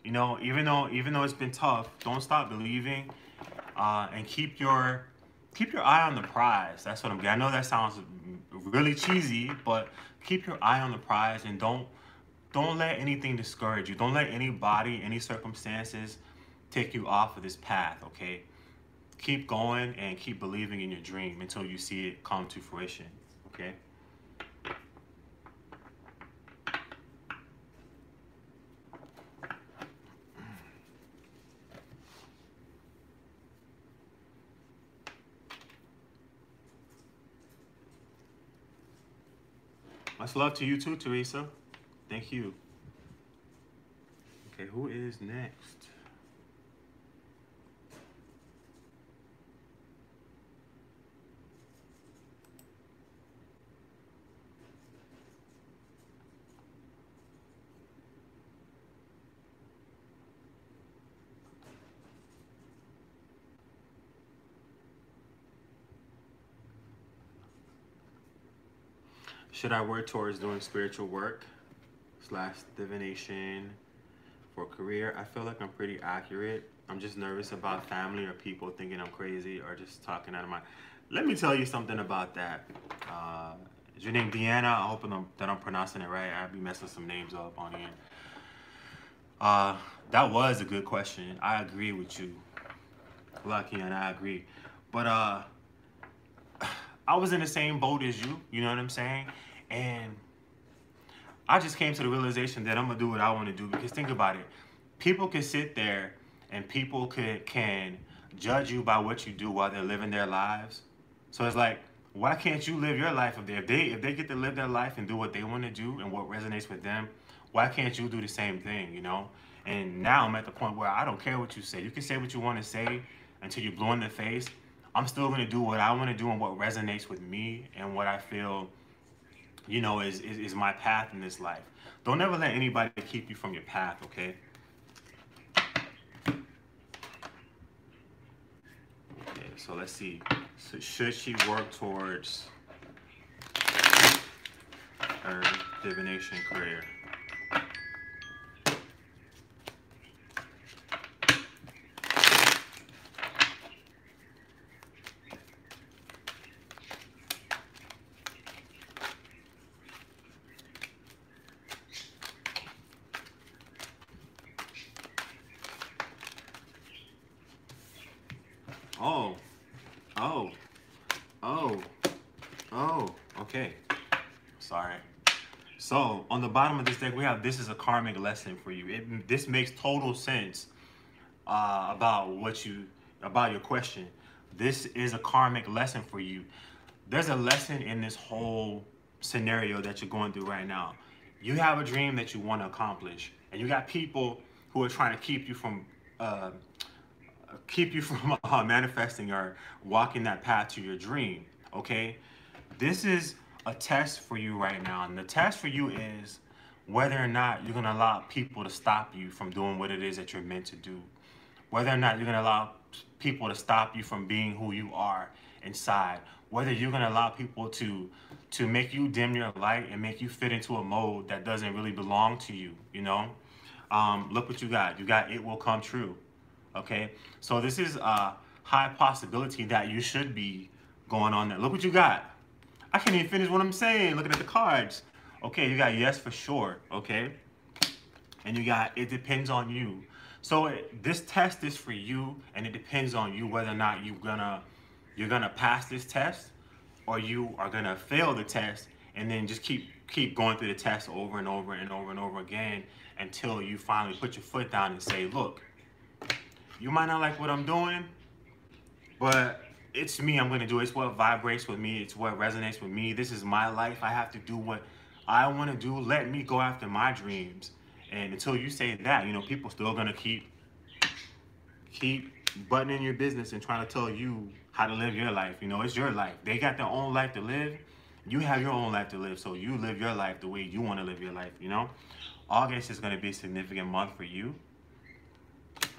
You know, even though even though it's been tough, don't stop believing, uh, and keep your keep your eye on the prize. That's what I'm. I know that sounds really cheesy, but keep your eye on the prize and don't don't let anything discourage you. Don't let anybody, any circumstances take you off of this path, okay? Keep going and keep believing in your dream until you see it come to fruition, okay? Much love to you too, Teresa. Thank you. Okay, who is next? Should I work towards doing spiritual work slash divination for career? I feel like I'm pretty accurate. I'm just nervous about family or people thinking I'm crazy or just talking out of my. Let me tell you something about that. Uh, is your name Deanna? I hope I'm, that I'm pronouncing it right. I'd be messing some names up on here. Uh, that was a good question. I agree with you. Lucky and I agree. But uh, I was in the same boat as you. You know what I'm saying? And I just came to the realization that I'm gonna do what I want to do because think about it. People can sit there and people could can judge you by what you do while they're living their lives. So it's like, why can't you live your life if they if they if they get to live their life and do what they want to do and what resonates with them, why can't you do the same thing, you know? And now I'm at the point where I don't care what you say. You can say what you want to say until you're blue in the face. I'm still gonna do what I want to do and what resonates with me and what I feel you know, is, is, is my path in this life. Don't ever let anybody keep you from your path, okay? Okay, so let's see. So should she work towards her divination career? Oh, oh, oh, oh, okay. Sorry. So on the bottom of this deck, we have this is a karmic lesson for you. It, this makes total sense uh, about what you, about your question. This is a karmic lesson for you. There's a lesson in this whole scenario that you're going through right now. You have a dream that you want to accomplish, and you got people who are trying to keep you from uh, keep you from uh, manifesting or walking that path to your dream. Okay, this is a test for you right now, and the test for you is whether or not you're gonna allow people to stop you from doing what it is that you're meant to do. Whether or not you're gonna allow people to stop you from being who you are inside. Whether you're gonna allow people to to make you dim your light and make you fit into a mode that doesn't really belong to you. You know, um, look what you got. You got it will come true okay? So this is a high possibility that you should be going on there. Look what you got. I can't even finish what I'm saying, looking at the cards. Okay, you got yes for sure, okay? And you got it depends on you. So this test is for you, and it depends on you whether or not you're gonna you're gonna pass this test, or you are gonna fail the test and then just keep keep going through the test over and over and over and over again until you finally put your foot down and say, look, you might not like what I'm doing, but it's me. I'm going to do. It's what vibrates with me. It's what resonates with me. This is my life. I have to do what I want to do. Let me go after my dreams. And until you say that, you know, people still going to keep keep buttoning your business and trying to tell you how to live your life. You know, it's your life. They got their own life to live. You have your own life to live. So you live your life the way you want to live your life, you know? August is going to be a significant month for you.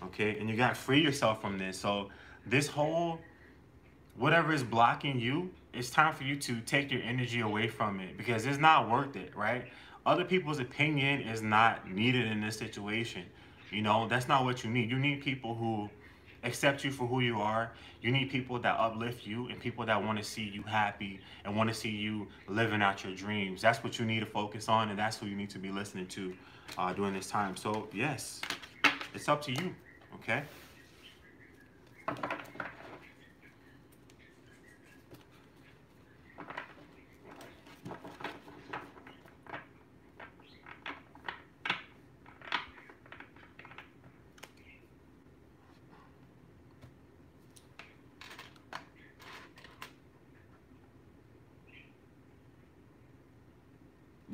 Okay? And you got to free yourself from this. So this whole whatever is blocking you, it's time for you to take your energy away from it because it's not worth it, right? Other people's opinion is not needed in this situation. You know, that's not what you need. You need people who accept you for who you are. You need people that uplift you and people that want to see you happy and want to see you living out your dreams. That's what you need to focus on, and that's who you need to be listening to uh, during this time. So, yes, it's up to you, okay?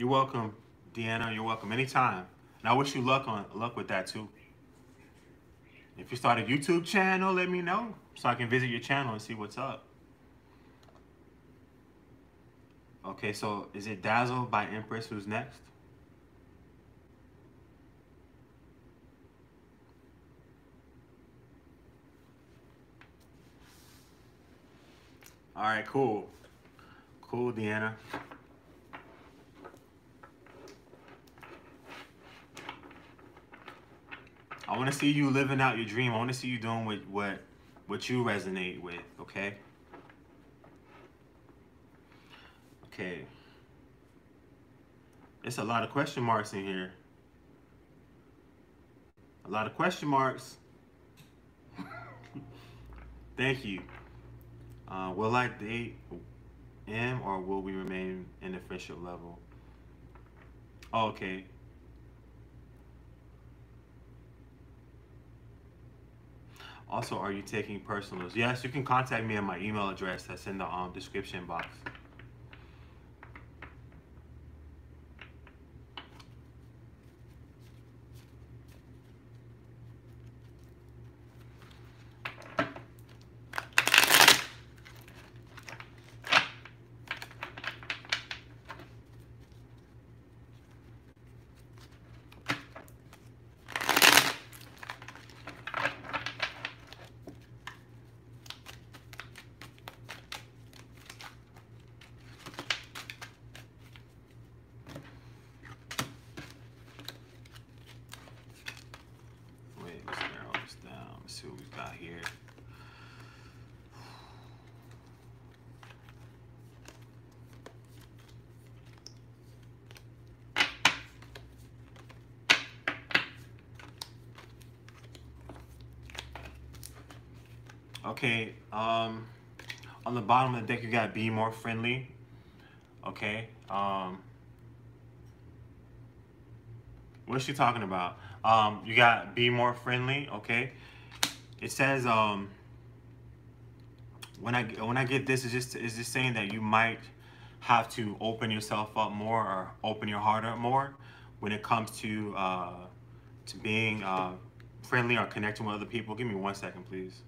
You're welcome, Deanna. You're welcome anytime. And I wish you luck on luck with that too. If you start a YouTube channel, let me know so I can visit your channel and see what's up. Okay, so is it Dazzle by Empress who's next? All right, cool. Cool, Deanna. I want to see you living out your dream. I want to see you doing what what what you resonate with, okay? Okay. It's a lot of question marks in here. A lot of question marks. Thank you. Uh, will I date him or will we remain in the friendship level? Oh, okay. Also, are you taking personals? Yes, you can contact me at my email address that's in the um, description box. Okay, um, on the bottom of the deck, you got be more friendly. Okay, um, what's she talking about? Um, you got be more friendly. Okay, it says um, when I when I get this, it's just is just saying that you might have to open yourself up more or open your heart up more when it comes to uh, to being uh, friendly or connecting with other people. Give me one second, please.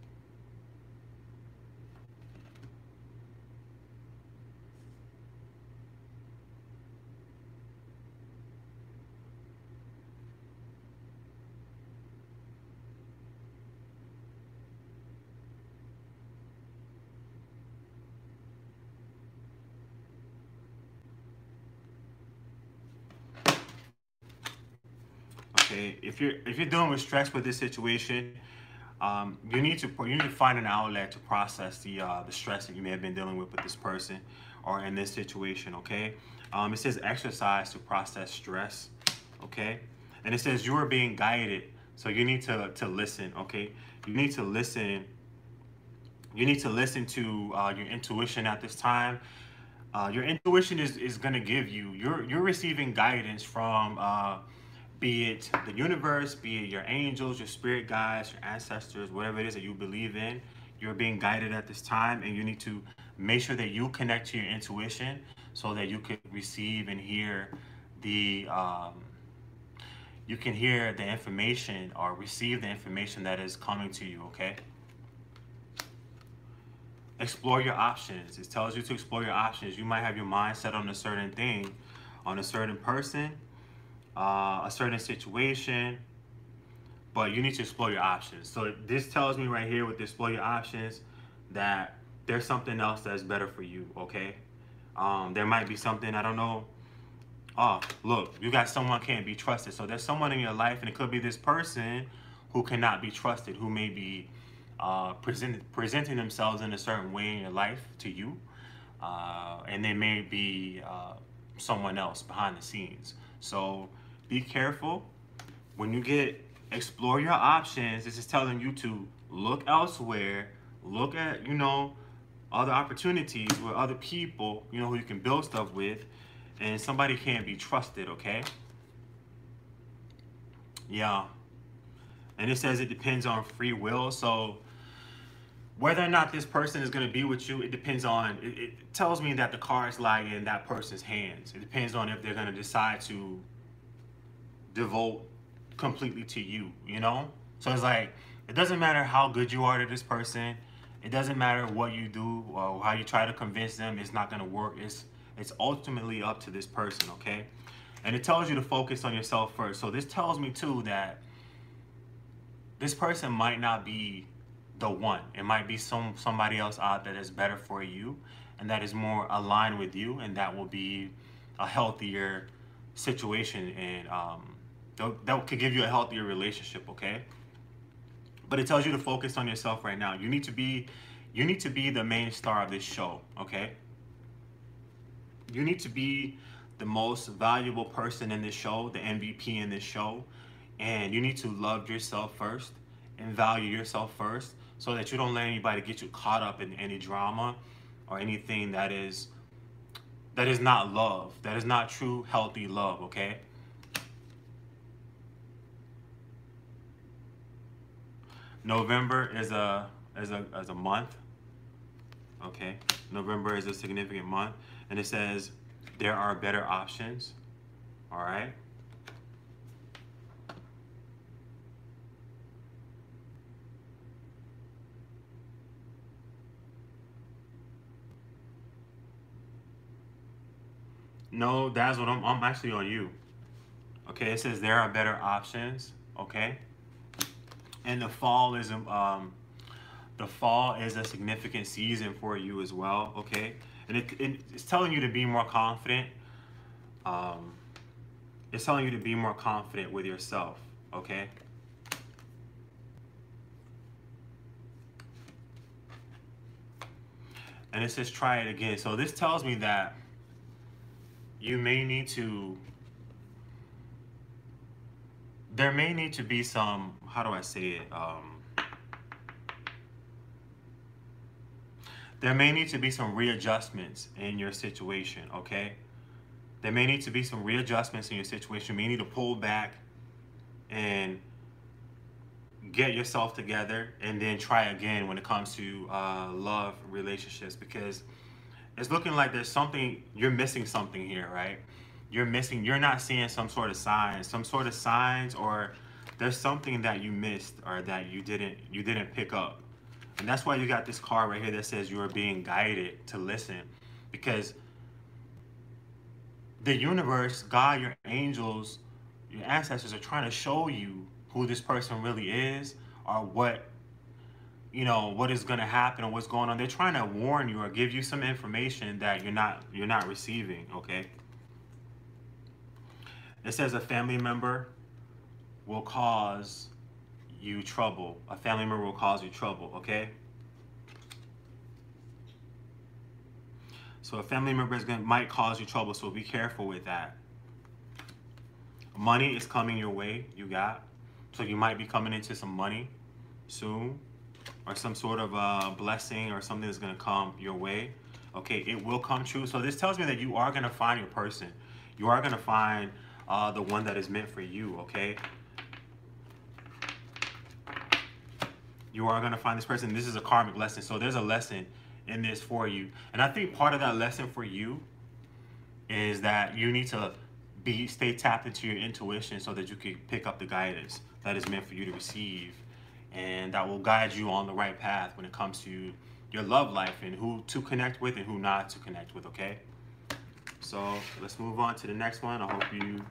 okay if you're if you're dealing with stress with this situation um, you need to you need to find an outlet to process the uh, the stress that you may have been dealing with with this person or in this situation okay? Um, it says exercise to process stress okay? And it says you are being guided so you need to to listen okay? You need to listen you need to listen to uh, your intuition at this time. Uh, your intuition is, is going to give you you're you're receiving guidance from uh, be it the universe be it your angels your spirit guides your ancestors whatever it is that you believe in you're being guided at this time and you need to make sure that you connect to your intuition so that you can receive and hear the um, you can hear the information or receive the information that is coming to you okay explore your options. It tells you to explore your options. You might have your mind set on a certain thing, on a certain person, uh, a certain situation, but you need to explore your options. So this tells me right here with explore your options that there's something else that's better for you, okay? Um, there might be something, I don't know. Oh, look, you got someone can't be trusted. So there's someone in your life, and it could be this person who cannot be trusted, who may be uh, present, presenting themselves in a certain way in your life to you, uh, and they may be uh, someone else behind the scenes. So be careful when you get explore your options. This is telling you to look elsewhere, look at you know other opportunities with other people, you know who you can build stuff with, and somebody can't be trusted. Okay. Yeah. And it says it depends on free will. So whether or not this person is going to be with you, it depends on, it, it tells me that the cards lie in that person's hands. It depends on if they're going to decide to devote completely to you, you know? So it's like, it doesn't matter how good you are to this person. It doesn't matter what you do or how you try to convince them. It's not going to work. It's, it's ultimately up to this person, okay? And it tells you to focus on yourself first. So this tells me too that this person might not be the one. It might be some somebody else out that is better for you and that is more aligned with you and that will be a healthier situation and um, that could give you a healthier relationship, okay? But it tells you to focus on yourself right now. You need to be you need to be the main star of this show, okay? You need to be the most valuable person in this show, the MVP in this show, and you need to love yourself first and value yourself first so that you don't let anybody get you caught up in any drama or anything that is that is not love that is not true healthy love okay november is a is a as a month. Okay? November is a significant month. And it says there are better options. All right? No, that's what I'm, I'm actually on you. Okay, it says there are better options. Okay, and the fall is um, the fall is a significant season for you as well. Okay, and it, it it's telling you to be more confident. Um, it's telling you to be more confident with yourself. Okay. And it says try it again. So this tells me that you may need to there may need to be some how do i say it um, there may need to be some readjustments in your situation okay there may need to be some readjustments in your situation you may need to pull back and get yourself together and then try again when it comes to uh, love relationships because it's looking like there's something you're missing something here, right? You're missing. You're not seeing some sort of signs, some sort of signs, or there's something that you missed or that you didn't you didn't pick up, and that's why you got this card right here that says you are being guided to listen, because the universe, God, your angels, your ancestors are trying to show you who this person really is or what you know what is going to happen or what's going on. They're trying to warn you or give you some information that you're not you're not receiving okay? It says a family member will cause you trouble a family member will cause you trouble okay so a family member is gonna might cause you trouble so be careful with that money is coming your way you got so you might be coming into some money soon or some sort of uh, blessing or something that's going to come your way. Okay, it will come true. So this tells me that you are gonna find your person. You are gonna find uh, the one that is meant for you. Okay. You are gonna find this person. This is a karmic lesson. So there's a lesson in this for you, and I think part of that lesson for you is that you need to be stay tapped into your intuition so that you can pick up the guidance that is meant for you to receive and that will guide you on the right path when it comes to your love life and who to connect with and who not to connect with okay so let's move on to the next one i hope you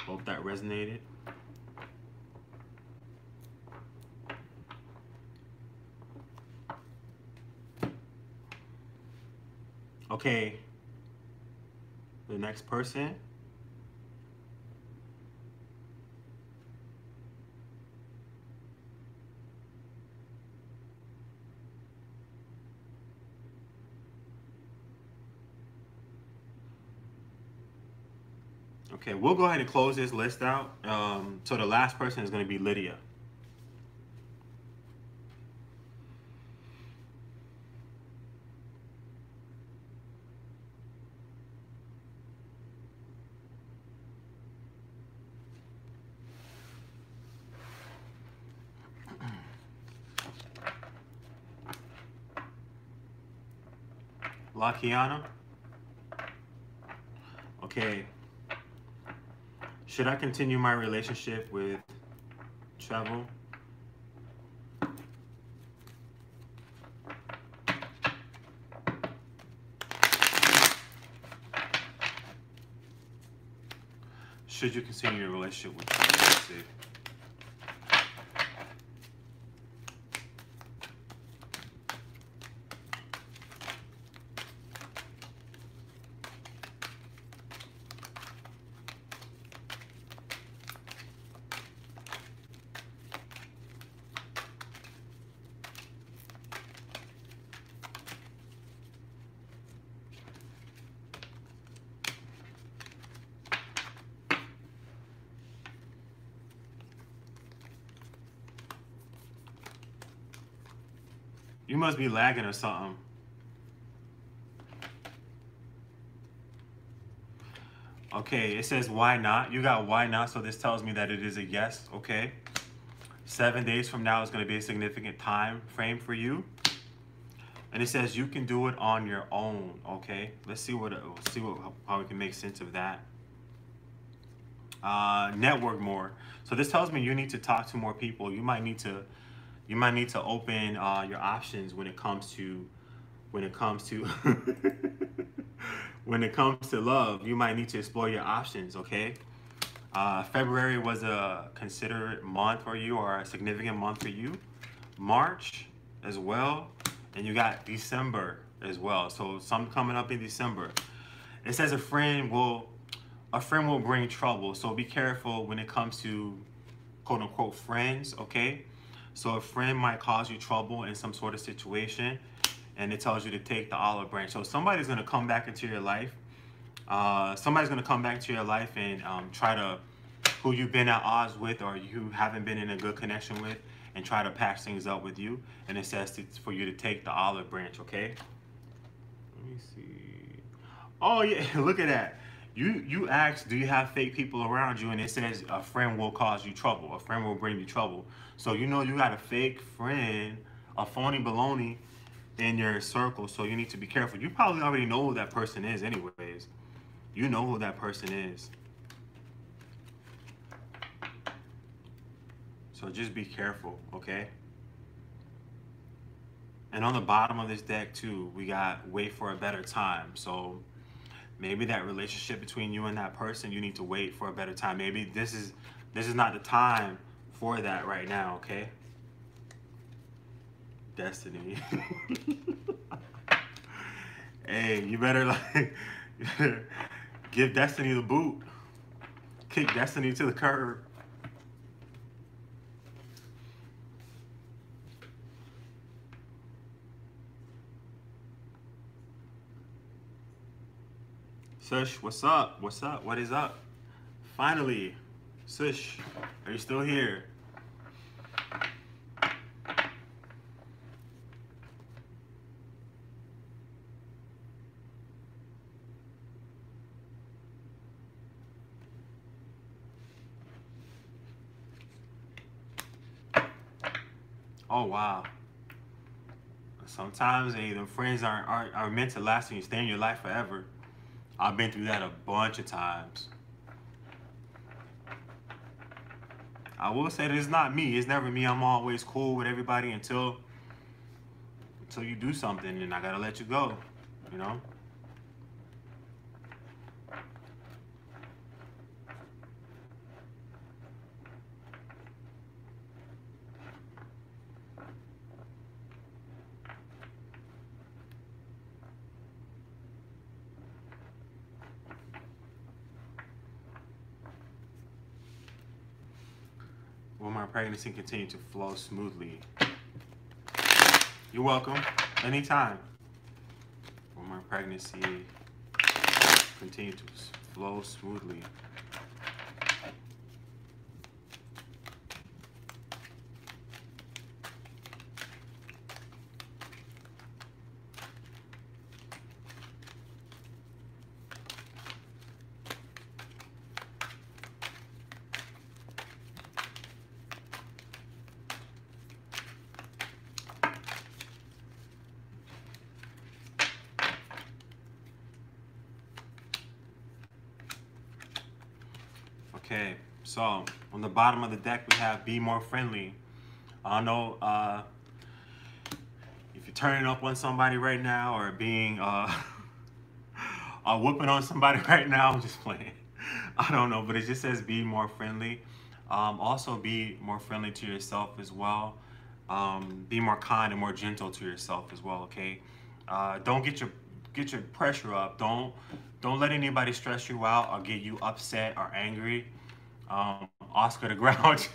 hope that resonated okay the next person Okay, we'll go ahead and close this list out. Um, so the last person is going to be Lydia. Lakiana. Okay, should I continue my relationship with travel? Should you continue your relationship with travel? Must be lagging or something. Okay, it says why not. You got why not, so this tells me that it is a yes, okay? Seven days from now is going to be a significant time frame for you. And it says you can do it on your own, okay? Let's see what see what how we can make sense of that. Uh, network more. So this tells me you need to talk to more people. You might need to you might need to open uh, your options when it comes to when it comes to when it comes to love. You might need to explore your options okay? Uh, february was a considered month for you or a significant month for you. March as well and you got december as well. So some coming up in december. It says a friend will a friend will bring trouble. So be careful when it comes to quote unquote friends okay so a friend might cause you trouble in some sort of situation and it tells you to take the olive branch. So somebody's going to come back into your life. Uh, somebody's going to come back to your life and um, try to, who you've been at odds with or you haven't been in a good connection with and try to patch things up with you. And it says to, for you to take the olive branch, okay? Let me see. Oh yeah, look at that. You you ask, do you have fake people around you? And it says a friend will cause you trouble. A friend will bring you trouble. So you know you got a fake friend, a phony baloney in your circle. So you need to be careful. You probably already know who that person is anyways. You know who that person is. So just be careful, okay? And on the bottom of this deck too, we got wait for a better time. So maybe that relationship between you and that person you need to wait for a better time. Maybe this is this is not the time for that right now okay? Destiny. Hey you better like give destiny the boot. Kick destiny to the curb Sush, what's up? What's up? What is up? Finally, Sush, are you still here? Oh wow. Sometimes hey, them friends aren't, aren't are meant to last and you stay in your life forever. I've been through that a bunch of times. I will say that it's not me. It's never me. I'm always cool with everybody until until you do something and I gotta let you go. You know? Will my pregnancy continue to flow smoothly? You're welcome. Anytime. Will my pregnancy continue to flow smoothly? Okay, so on the bottom of the deck we have be more friendly. I know uh, if you're turning up on somebody right now or being uh, uh, whooping on somebody right now. I'm just playing. I don't know, but it just says be more friendly. Um, also be more friendly to yourself as well. Um, be more kind and more gentle to yourself as well. Okay, uh, don't get your get your pressure up. Don't don't let anybody stress you out or get you upset or angry. Um, Oscar the Grouch.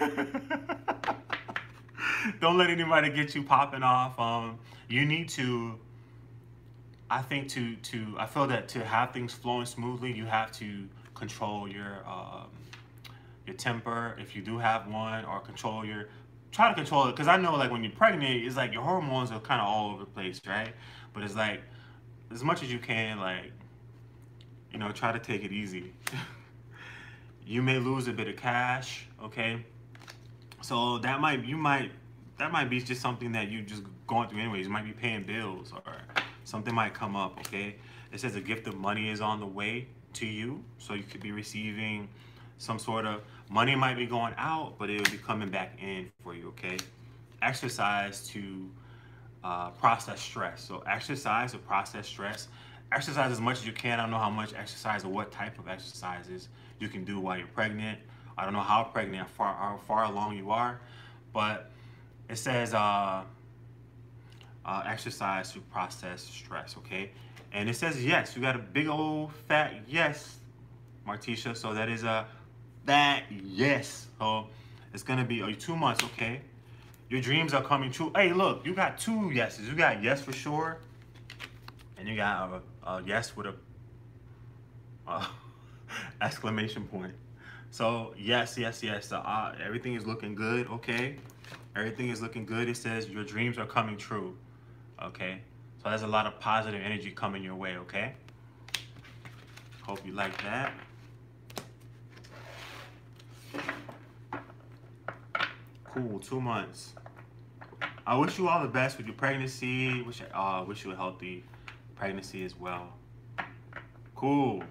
don't let anybody get you popping off. Um, you need to. I think to to I feel that to have things flowing smoothly, you have to control your um, your temper if you do have one, or control your try to control it because I know like when you're pregnant, it's like your hormones are kind of all over the place, right? But it's like as much as you can, like you know, try to take it easy. you may lose a bit of cash, okay? So that might you might that might be just something that you just going through anyways. You might be paying bills or something might come up, okay? It says a gift of money is on the way to you, so you could be receiving some sort of money might be going out, but it'll be coming back in for you, okay? Exercise to uh, process stress. So exercise to process stress. Exercise as much as you can. I don't know how much exercise or what type of exercises you can do while you're pregnant. I don't know how pregnant, how far, how far along you are, but it says uh, uh, exercise to process stress, okay? And it says yes. You got a big old fat yes, Martisha. So that is a that yes. So it's gonna be uh, two months, okay? Your dreams are coming true. Hey, look, you got two yeses. You got yes for sure, and you got a, a yes with a uh, exclamation point. So yes, yes, yes. uh, everything is looking good. Okay, everything is looking good. It says your dreams are coming true. Okay, so there's a lot of positive energy coming your way. Okay. Hope you like that. Cool, two months. I wish you all the best with your pregnancy. Wish uh, wish you a healthy pregnancy as well. Cool.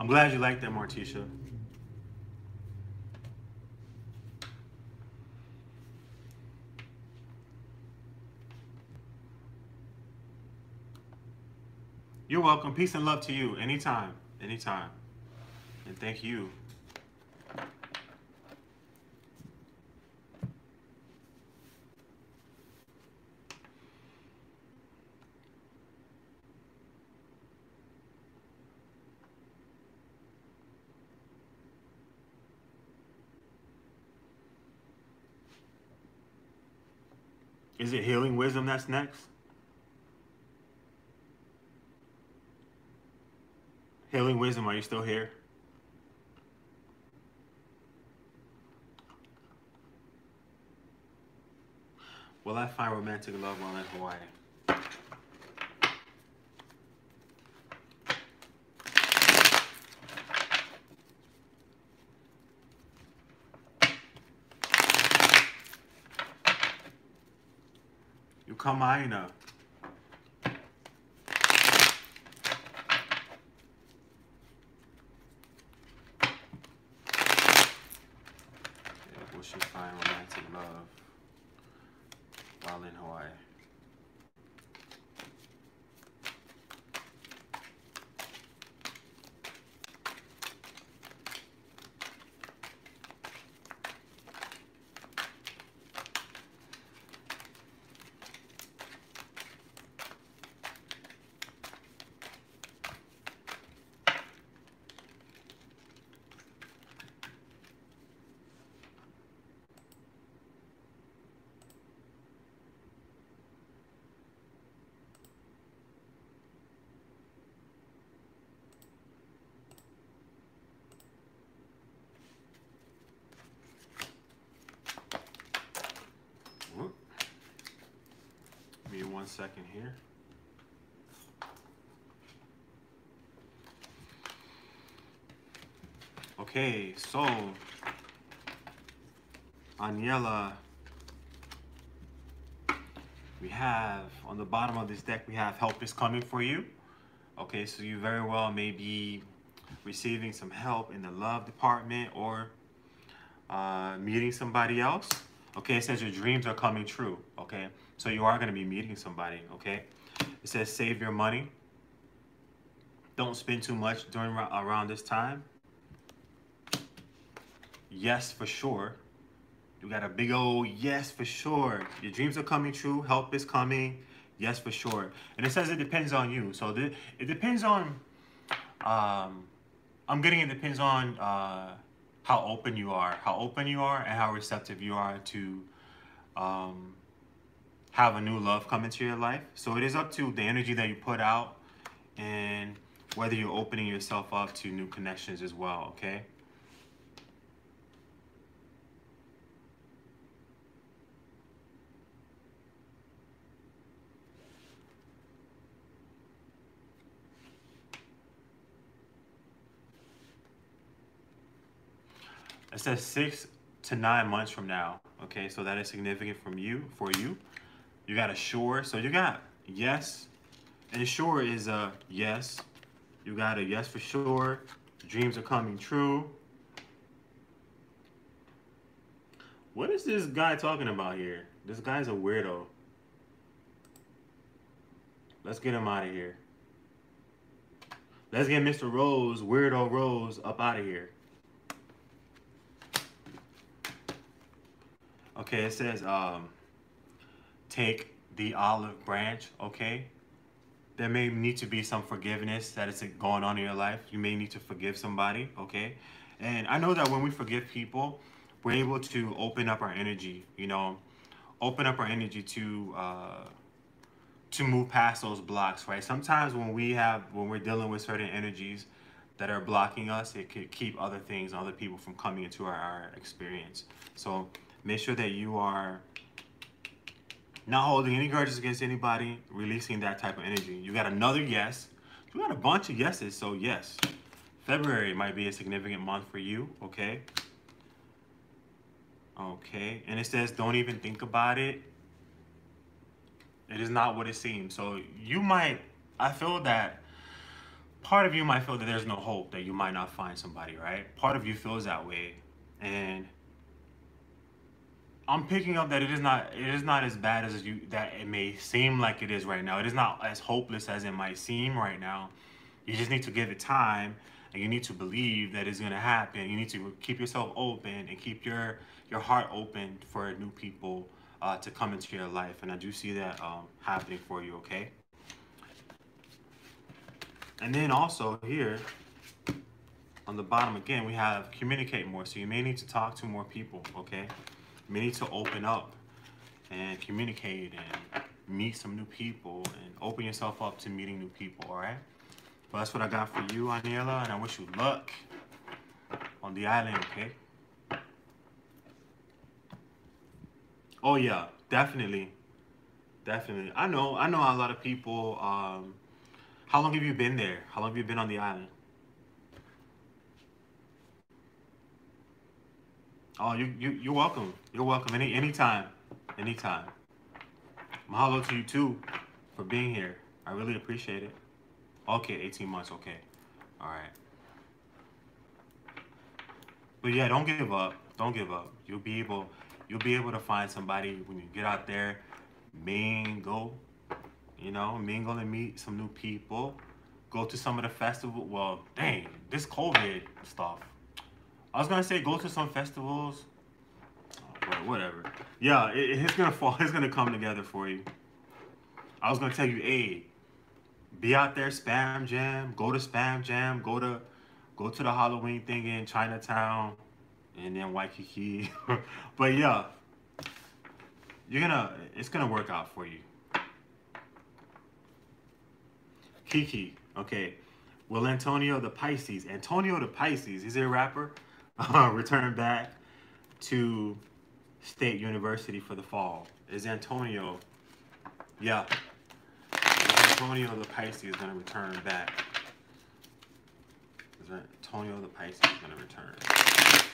I'm glad you like that, Martisha. You're welcome. Peace and love to you. Anytime. Anytime. And thank you. Is it healing wisdom that's next? Healing wisdom, are you still here? Will I find romantic love while in Hawaii? Ukamaina. Yeah, will she find romantic love while in Hawaii? Whoop. Give me one second here. Okay, so Aniela, we have on the bottom of this deck we have help is coming for you. Okay, so you very well may be receiving some help in the love department or uh, meeting somebody else. Okay, it says your dreams are coming true. Okay, so you are going to be meeting somebody. Okay, it says save your money. Don't spend too much during around this time. Yes, for sure. You got a big old yes for sure. Your dreams are coming true. Help is coming. Yes, for sure. And it says it depends on you. So th- it depends on. Um, I'm getting it depends on. Uh, how open you are, how open you are, and how receptive you are to um, have a new love come into your life. So it is up to the energy that you put out and whether you're opening yourself up to new connections as well, okay? It says six to nine months from now. Okay, so that is significant from you for you. You got a sure. So you got yes, and sure is a yes. You got a yes for sure. Dreams are coming true. What is this guy talking about here? This guy's a weirdo. Let's get him out of here. Let's get Mr. Rose, Weirdo Rose, up out of here. Okay, it says um, take the olive branch, okay? There may need to be some forgiveness that is going on in your life. You may need to forgive somebody, okay? And I know that when we forgive people, we're able to open up our energy, you know, open up our energy to uh, to move past those blocks, right? Sometimes when we have when we're dealing with certain energies that are blocking us, it could keep other things, other people from coming into our, our experience. So make sure that you are not holding any grudges against anybody, releasing that type of energy. You got another yes. You got a bunch of yeses, so yes. February might be a significant month for you, okay? Okay, and it says don't even think about it. It is not what it seems. So you might, I feel that part of you might feel that there's no hope, that you might not find somebody, right? Part of you feels that way. And I'm picking up that it is not it is not as bad as you that it may seem like it is right now. It is not as hopeless as it might seem right now. You just need to give it time and you need to believe that it's going to happen. You need to keep yourself open and keep your your heart open for new people uh, to come into your life. And I do see that um, happening for you. Okay. And then also here on the bottom again, we have communicate more. So you may need to talk to more people. Okay. Need to open up and communicate and meet some new people and open yourself up to meeting new people. All right. Well, that's what I got for you, Aniela, and I wish you luck on the island, okay? Oh yeah, definitely. Definitely. I know, I know a lot of people, um, how long have you been there? How long have you been on the island? Oh, you, you, you're welcome. You're welcome. Any, anytime. Anytime. Mahalo to you too for being here. I really appreciate it. Okay, 18 months, okay. All right. But yeah, don't give up. Don't give up. You'll be able you'll be able to find somebody when you get out there, mingle, you know, mingle and meet some new people. Go to some of the festival. Well, dang, this COVID stuff. I was gonna say go to some festivals, but whatever. Yeah, it, it's gonna fall. It's gonna come together for you. I was gonna tell you, hey, be out there, spam jam. Go to spam jam. Go to go to the Halloween thing in Chinatown and then Waikiki. but yeah, you're gonna it's gonna work out for you. Kiki, okay. Will Antonio the Pisces, Antonio the Pisces, he's a rapper, uh, return back to State University for the fall. Is Antonio, yeah, is Antonio the Pisces is gonna return back Is Antonio the Pisces is going to return.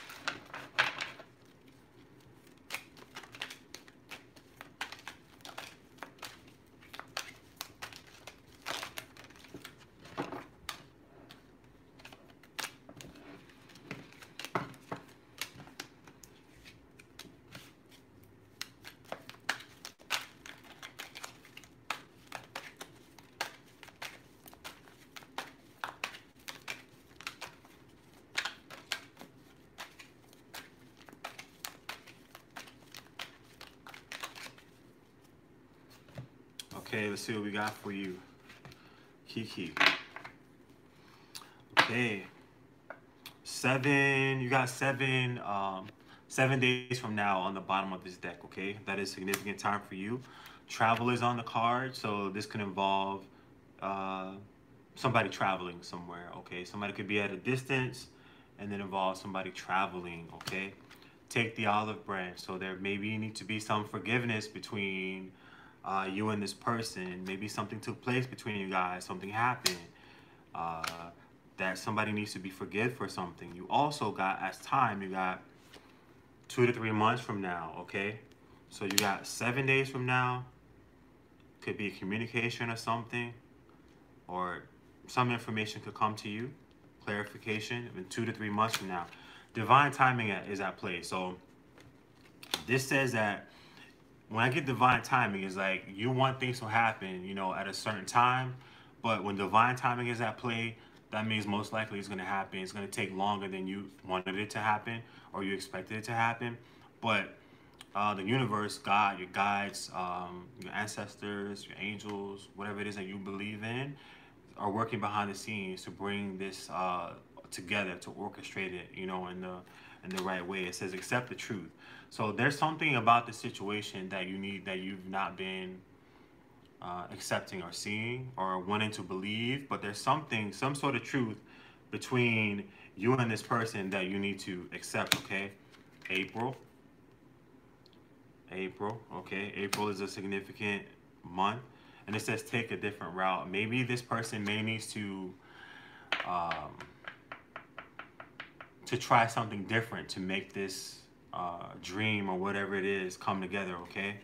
Okay, let's see what we got for you. Kiki. Okay. Seven, you got seven, um, seven days from now on the bottom of this deck, okay? That is significant time for you. Travel is on the card, so this could involve uh, somebody traveling somewhere, okay? Somebody could be at a distance and then involve somebody traveling, okay? Take the olive branch, so there maybe need to be some forgiveness between uh, you and this person. Maybe something took place between you guys, something happened. Uh, that somebody needs to be forgiven for something. You also got, as time, you got two to three months from now, okay? So you got seven days from now, could be a communication or something, or some information could come to you, clarification, in two to three months from now. Divine timing is at play. So this says that when I get divine timing, it's like you want things to happen, you know, at a certain time. But when divine timing is at play, that means most likely it's going to happen. It's going to take longer than you wanted it to happen or you expected it to happen. But uh, the universe, God, your guides, um, your ancestors, your angels, whatever it is that you believe in, are working behind the scenes to bring this uh, together, to orchestrate it, you know, in the in the right way. It says accept the truth. So there's something about the situation that you need that you've not been uh, accepting or seeing or wanting to believe, but there's something, some sort of truth between you and this person that you need to accept, okay? April. April, okay? April is a significant month. And it says take a different route. Maybe this person may needs to um, to try something different to make this uh, dream or whatever it is come together, okay?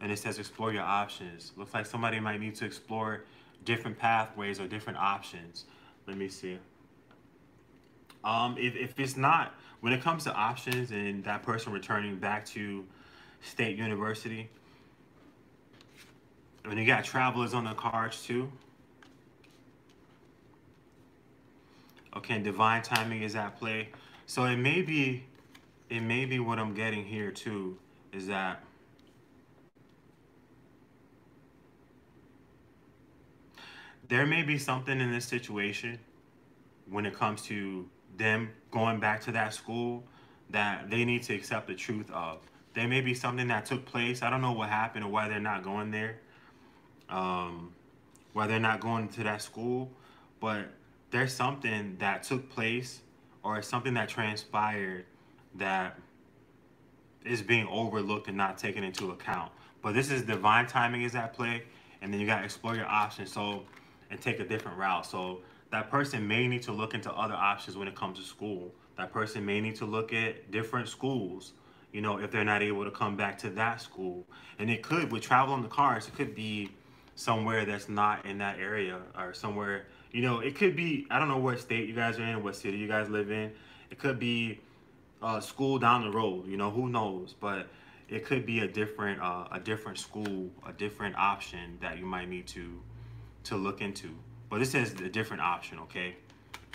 And it says explore your options. Looks like somebody might need to explore different pathways or different options. Let me see. Um, if, if it's not, when it comes to options and that person returning back to state university, when you got travelers on the cards too, Okay, divine timing is at play. So it may be, it may be what I'm getting here too, is that there may be something in this situation when it comes to them going back to that school that they need to accept the truth of. There may be something that took place. I don't know what happened or why they're not going there, um, why they're not going to that school, but there's something that took place or something that transpired that is being overlooked and not taken into account. But this is divine timing is at play, and then you got to explore your options so and take a different route. So that person may need to look into other options when it comes to school. That person may need to look at different schools, you know, if they're not able to come back to that school. And it could, with travel on the cars, it could be somewhere that's not in that area or somewhere, you know, it could be, I don't know what state you guys are in, what city you guys live in. It could be a school down the road, you know, who knows? But it could be a different, uh, a different school, a different option that you might need to, to look into. But this is a different option, okay?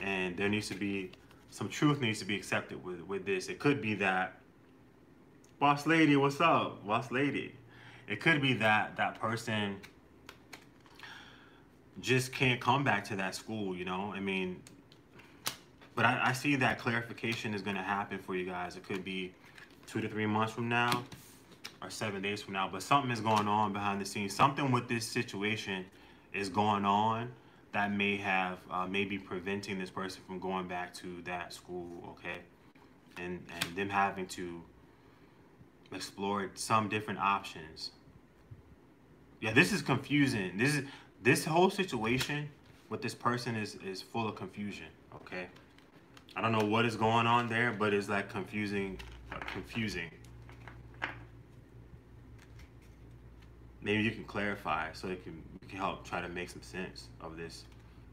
And there needs to be, some truth needs to be accepted with, with this. It could be that boss lady, what's up? Boss lady. It could be that that person just can't come back to that school, you know? I mean, but I, I see that clarification is going to happen for you guys. It could be two to three months from now or seven days from now, but something is going on behind the scenes. Something with this situation is going on that may have, uh, maybe preventing this person from going back to that school, okay? And, and them having to explore some different options. Yeah, this is confusing. This is this whole situation with this person is is full of confusion. Okay, I don't know what is going on there, but it's like confusing, uh, confusing. Maybe you can clarify so it can, can help try to make some sense of this.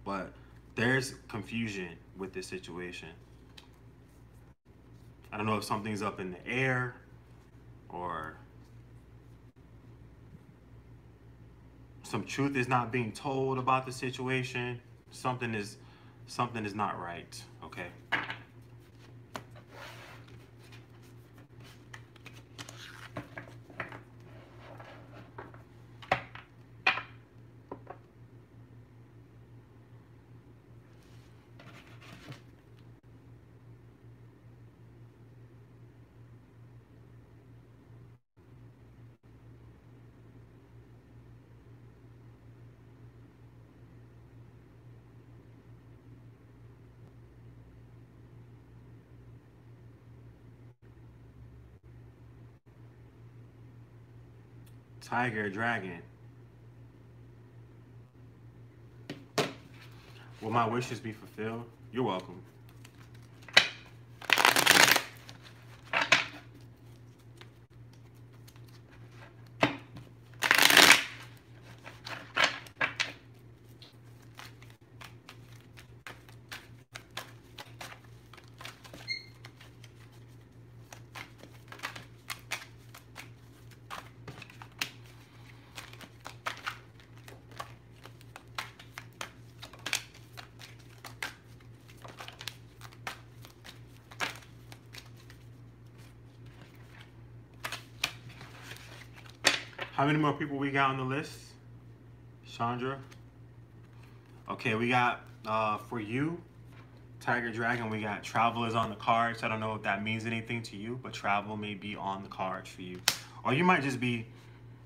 But there's confusion with this situation. I don't know if something's up in the air or some truth is not being told about the situation, something is something is not right, okay? Tiger, dragon. Will my wishes be fulfilled? You're welcome. Many more people we got on the list? Chandra. Okay, we got uh, for you, Tiger Dragon, we got travel is on the cards. I don't know if that means anything to you, but travel may be on the cards for you. Or you might just be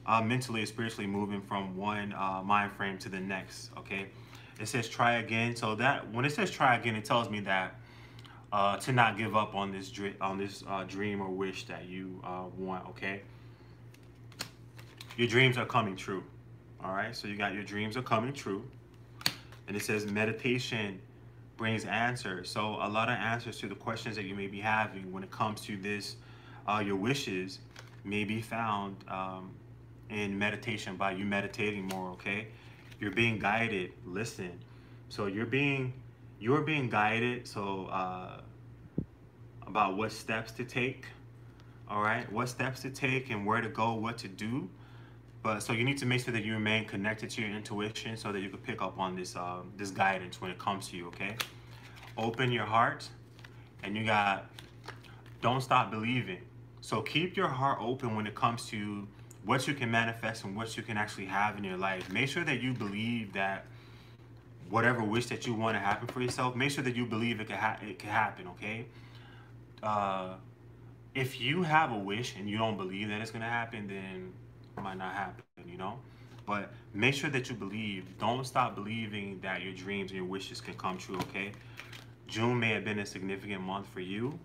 uh, mentally or spiritually moving from one uh, mind frame to the next, okay? It says try again. So that when it says try again, it tells me that uh, to not give up on this, on this uh, dream or wish that you uh, want, okay? Your dreams are coming true. All right, so you got your dreams are coming true. And it says meditation brings answers. So a lot of answers to the questions that you may be having when it comes to this, uh, your wishes may be found um, in meditation by you meditating more, okay? You're being guided, listen. So you're being, you're being guided, so uh, about what steps to take, all right? What steps to take and where to go, what to do. But so you need to make sure that you remain connected to your intuition so that you can pick up on this um, this guidance when it comes to you. Okay, open your heart, and you got don't stop believing. So keep your heart open when it comes to what you can manifest and what you can actually have in your life. Make sure that you believe that whatever wish that you want to happen for yourself, make sure that you believe it can, ha- it can happen, okay? Uh, if you have a wish and you don't believe that it's going to happen, then might not happen, you know? But make sure that you believe. Don't stop believing that your dreams and your wishes can come true, okay? June may have been a significant month for you.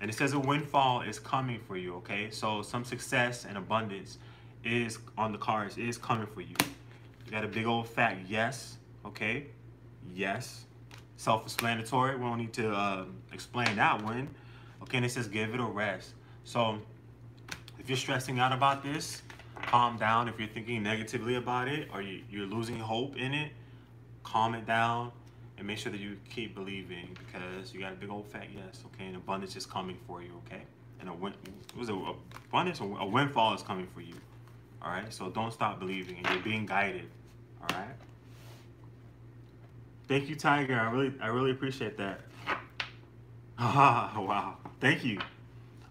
And it says a windfall is coming for you, okay? So some success and abundance is on the cards, is coming for you. You got a big old fat yes, okay? Yes. Self-explanatory. We don't need to uh, explain that one. Okay, and it says give it a rest. So if you're stressing out about this, calm down. If you're thinking negatively about it or you, you're losing hope in it, calm it down and make sure that you keep believing because you got a big old fat yes, okay? And abundance is coming for you, okay? And a win, it was a, abundance, a windfall is coming for you, all right? So don't stop believing and you're being guided, all right? Thank you, Tiger. I really, I really appreciate that. Wow. Thank you.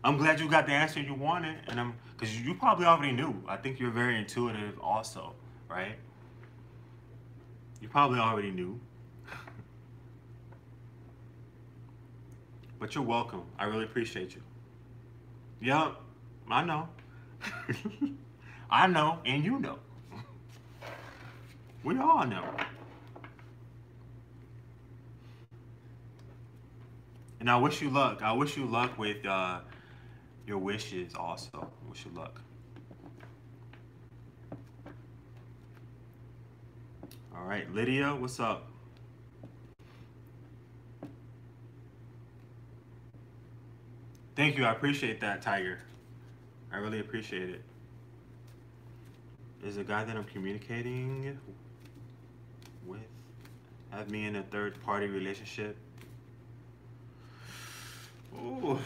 I'm glad you got the answer you wanted, and I'm because you probably already knew. I think you're very intuitive, also, right? You probably already knew. but you're welcome. I really appreciate you. Yep, I know. I know, and you know. We all know. And I wish you luck. I wish you luck with uh, your wishes also. Wish you luck. All right, Lydia, what's up? Thank you. I appreciate that, Tiger. I really appreciate it. Is the guy that I'm communicating with have me in a third party relationship? Ooh.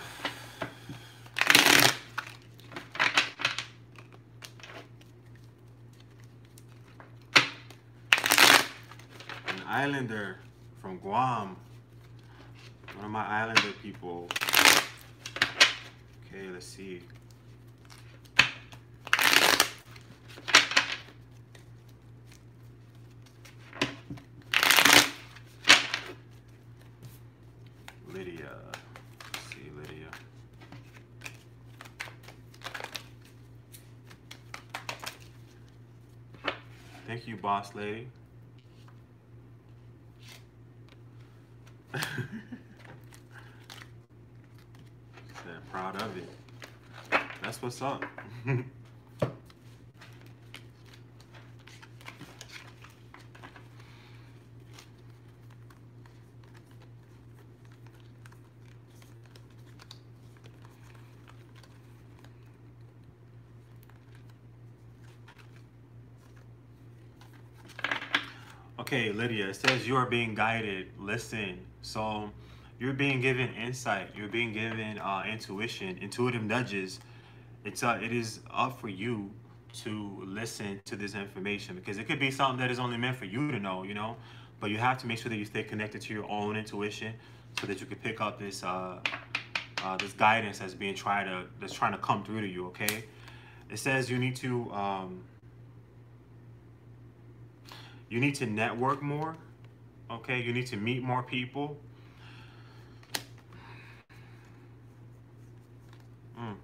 Islander from Guam. One of my islander people. Okay, let's see. Lydia. Let's see, Lydia. Thank you, boss lady. Said of it. That's what's up. Okay, Lydia, it says you are being guided. Listen. So you're being given insight. You're being given uh, intuition, intuitive nudges. It's uh, it is up for you to listen to this information because it could be something that is only meant for you to know, you know. But you have to make sure that you stay connected to your own intuition so that you can pick up this uh, uh, this guidance that's being tried to that's trying to come through to you. Okay. It says you need to. Um, you need to network more. Okay, you need to meet more people. Mm.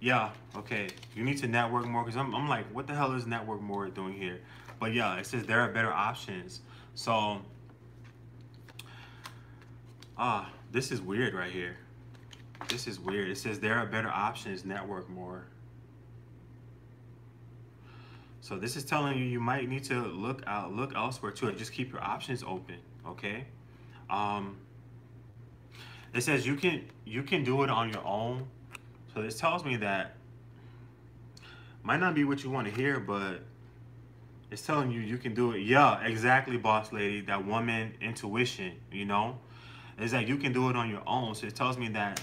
Yeah, okay. You need to network more because I'm, I'm like, what the hell is network more doing here? But yeah, it says there are better options. So, ah, this is weird right here. This is weird. It says there are better options, network more. So this is telling you you might need to look out, look elsewhere too. Just keep your options open, okay? Um, it says you can you can do it on your own. So this tells me that might not be what you want to hear, but it's telling you you can do it. Yeah, exactly, boss lady. That woman intuition, you know, is that you can do it on your own. So it tells me that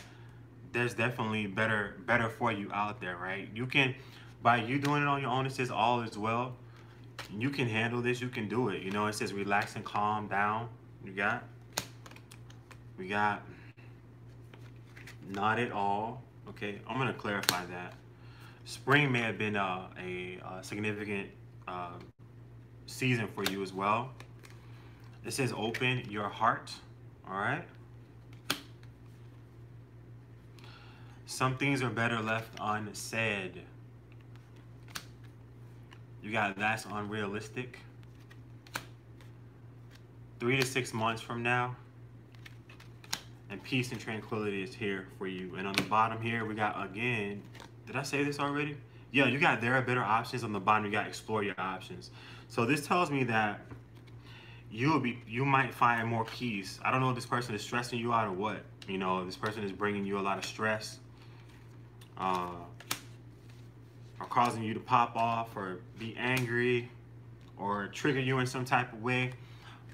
there's definitely better better for you out there, right? You can by you doing it on your own, it says all is well. You can handle this. You can do it. You know, it says relax and calm down. You got, we got not at all. Okay, I'm gonna clarify that. Spring may have been uh, a, a, significant uh, season for you as well. It says open your heart. All right. Some things are better left unsaid. You got that's unrealistic. Three to six months from now, and peace and tranquility is here for you. And on the bottom here, we got again, did I say this already? Yeah, you got there are better options. On the bottom, you got explore your options. So this tells me that you'll be you might find more peace. I don't know if this person is stressing you out or what. You know, this person is bringing you a lot of stress. uh, are causing you to pop off or be angry or trigger you in some type of way.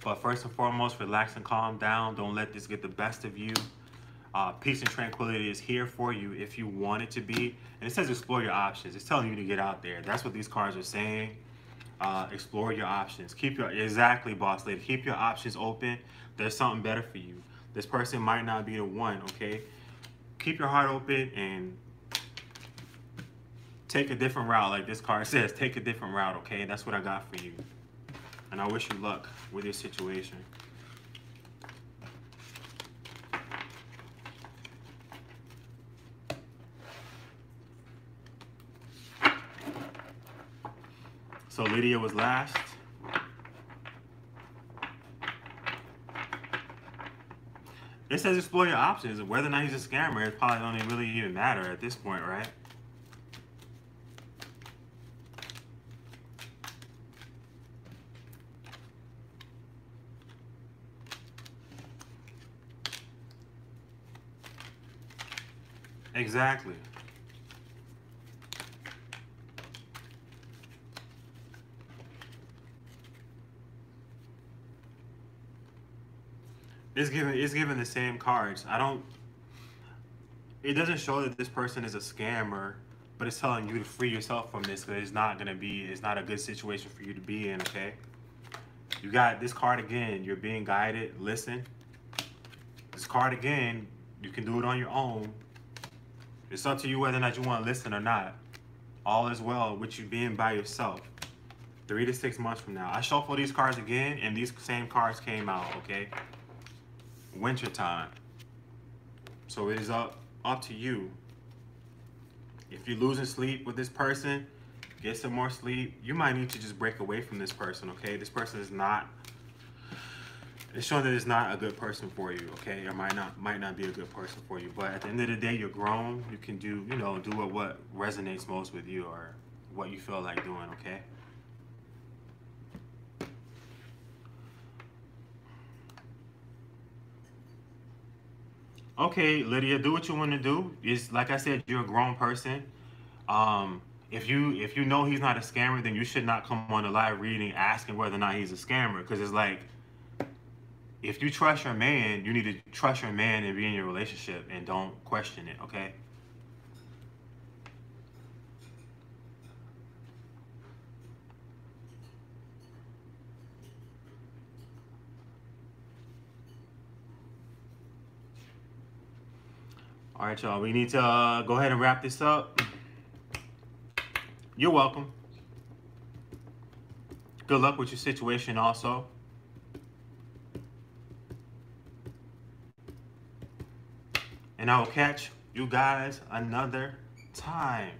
But first and foremost, relax and calm down. Don't let this get the best of you. Uh, peace and tranquility is here for you if you want it to be. And it says explore your options. It's telling you to get out there. That's what these cards are saying. Uh, explore your options. Keep your exactly, boss lady. Keep your options open. There's something better for you. This person might not be the one. Okay. Keep your heart open and take a different route. Like this card says, take a different route. Okay. That's what I got for you. And I wish you luck with your situation. So Lydia was last. It says explore your options. Whether or not he's a scammer, it probably don't even really even matter at this point, right? Exactly. It's given it's given the same cards. I don't it doesn't show that this person is a scammer, but it's telling you to free yourself from this because it's not gonna be it's not a good situation for you to be in, okay? You got this card again, you're being guided, listen. This card again, you can do it on your own. It's up to you whether or not you want to listen or not. All is well with you being by yourself. Three to six months from now. I shuffle these cards again and these same cards came out, okay? Winter time. So it is up up to you. If you're losing sleep with this person, get some more sleep. You might need to just break away from this person, okay? This person is not it's showing that it's not a good person for you, okay? Or might not might not be a good person for you. But at the end of the day, you're grown. You can do, you know, do what, what resonates most with you or what you feel like doing, okay? Okay, Lydia, do what you want to do. Is like I said, you're a grown person. Um, if you if you know he's not a scammer, then you should not come on a live reading asking whether or not he's a scammer. Because it's like if you trust your man, you need to trust your man and be in your relationship and don't question it, okay? All right, y'all. We need to uh, go ahead and wrap this up. You're welcome. Good luck with your situation also. And I will catch you guys another time.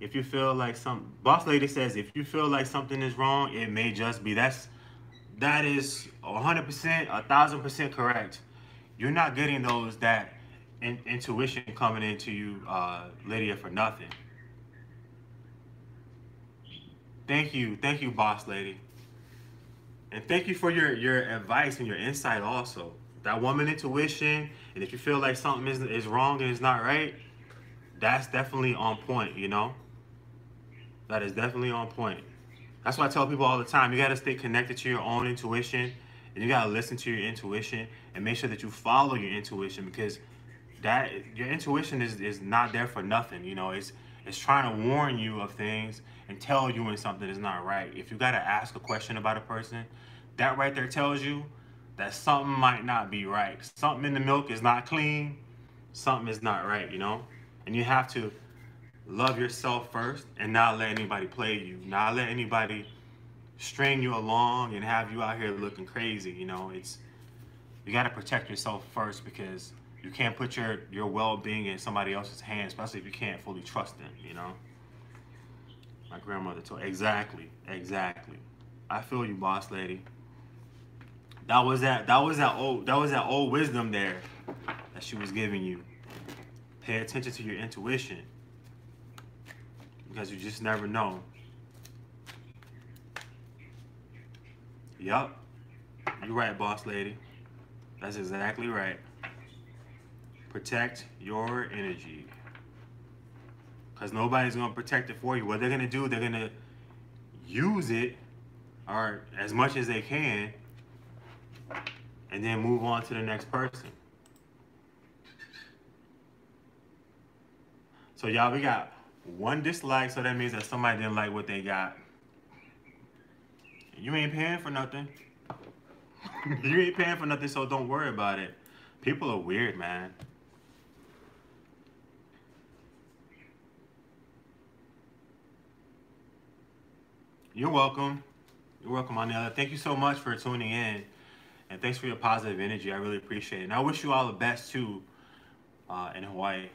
If you feel like some boss lady says if you feel like something is wrong, it may just be that's that is 100% a thousand percent correct. You're not getting those that in, intuition coming into you, uh, Lydia, for nothing. Thank you, thank you, boss lady, and thank you for your your advice and your insight also that woman intuition, and if you feel like something is, is wrong and it's not right, that's definitely on point, you know? That is definitely on point. That's why I tell people all the time, you gotta stay connected to your own intuition, and you gotta listen to your intuition, and make sure that you follow your intuition, because that your intuition is, is not there for nothing, you know? It's, it's trying to warn you of things and tell you when something is not right. If you gotta ask a question about a person, that right there tells you that something might not be right. Something in the milk is not clean. Something is not right, you know? And you have to love yourself first and not let anybody play you. Not let anybody string you along and have you out here looking crazy, you know? It's you got to protect yourself first because you can't put your your well-being in somebody else's hands, especially if you can't fully trust them, you know? My grandmother told exactly, exactly. I feel you, boss lady. That was that that was that old that was that old wisdom there that she was giving you. Pay attention to your intuition. Because you just never know. Yup. You're right, boss lady. That's exactly right. Protect your energy. Because nobody's going to protect it for you. What they're going to do, they're going to use it or as much as they can and then move on to the next person. So y'all, we got one dislike, so that means that somebody didn't like what they got. You ain't paying for nothing. you ain't paying for nothing, so don't worry about it. People are weird, man. You're welcome. You're welcome, Anela. Thank you so much for tuning in. And thanks for your positive energy. I really appreciate it. And I wish you all the best, too, uh, in Hawaii.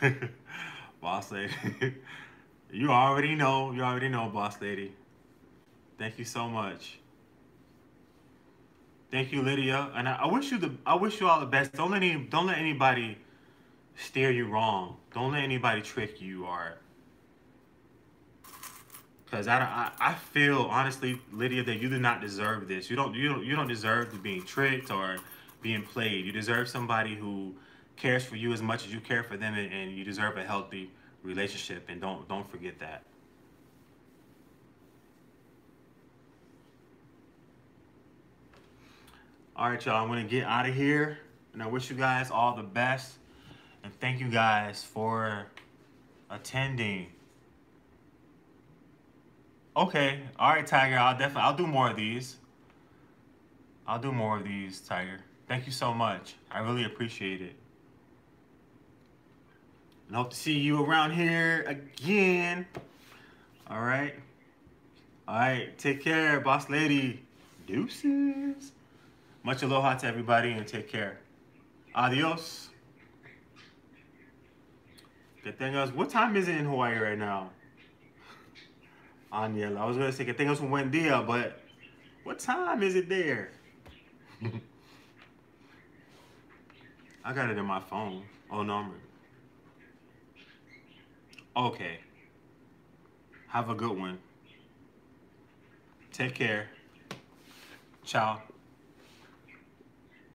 boss lady. you already know. You already know, boss lady. Thank you so much. Thank you, Lydia. And I, I wish you the I wish you all the best. Don't let any don't let anybody steer you wrong. Don't let anybody trick you or because I, I I feel honestly, Lydia, that you do not deserve this. You don't you don't you don't deserve to being tricked or being played. You deserve somebody who cares for you as much as you care for them, and, and you deserve a healthy relationship. And don't don't forget that. All right, y'all. I'm gonna get out of here, and I wish you guys all the best, and thank you guys for attending. Okay, all right, Tiger. I'll definitely I'll do more of these. I'll do more of these, Tiger. Thank you so much. I really appreciate it. And hope to see you around here again. All right. All right. Take care, boss lady. Deuces. Much aloha to everybody and take care. Adios. Good thing is, What time is it in Hawaii right now? Anya, I was gonna say good thing else from Wendia, but what time is it there? I got it in my phone. Oh no, I'm Okay. Have a good one. Take care. Ciao.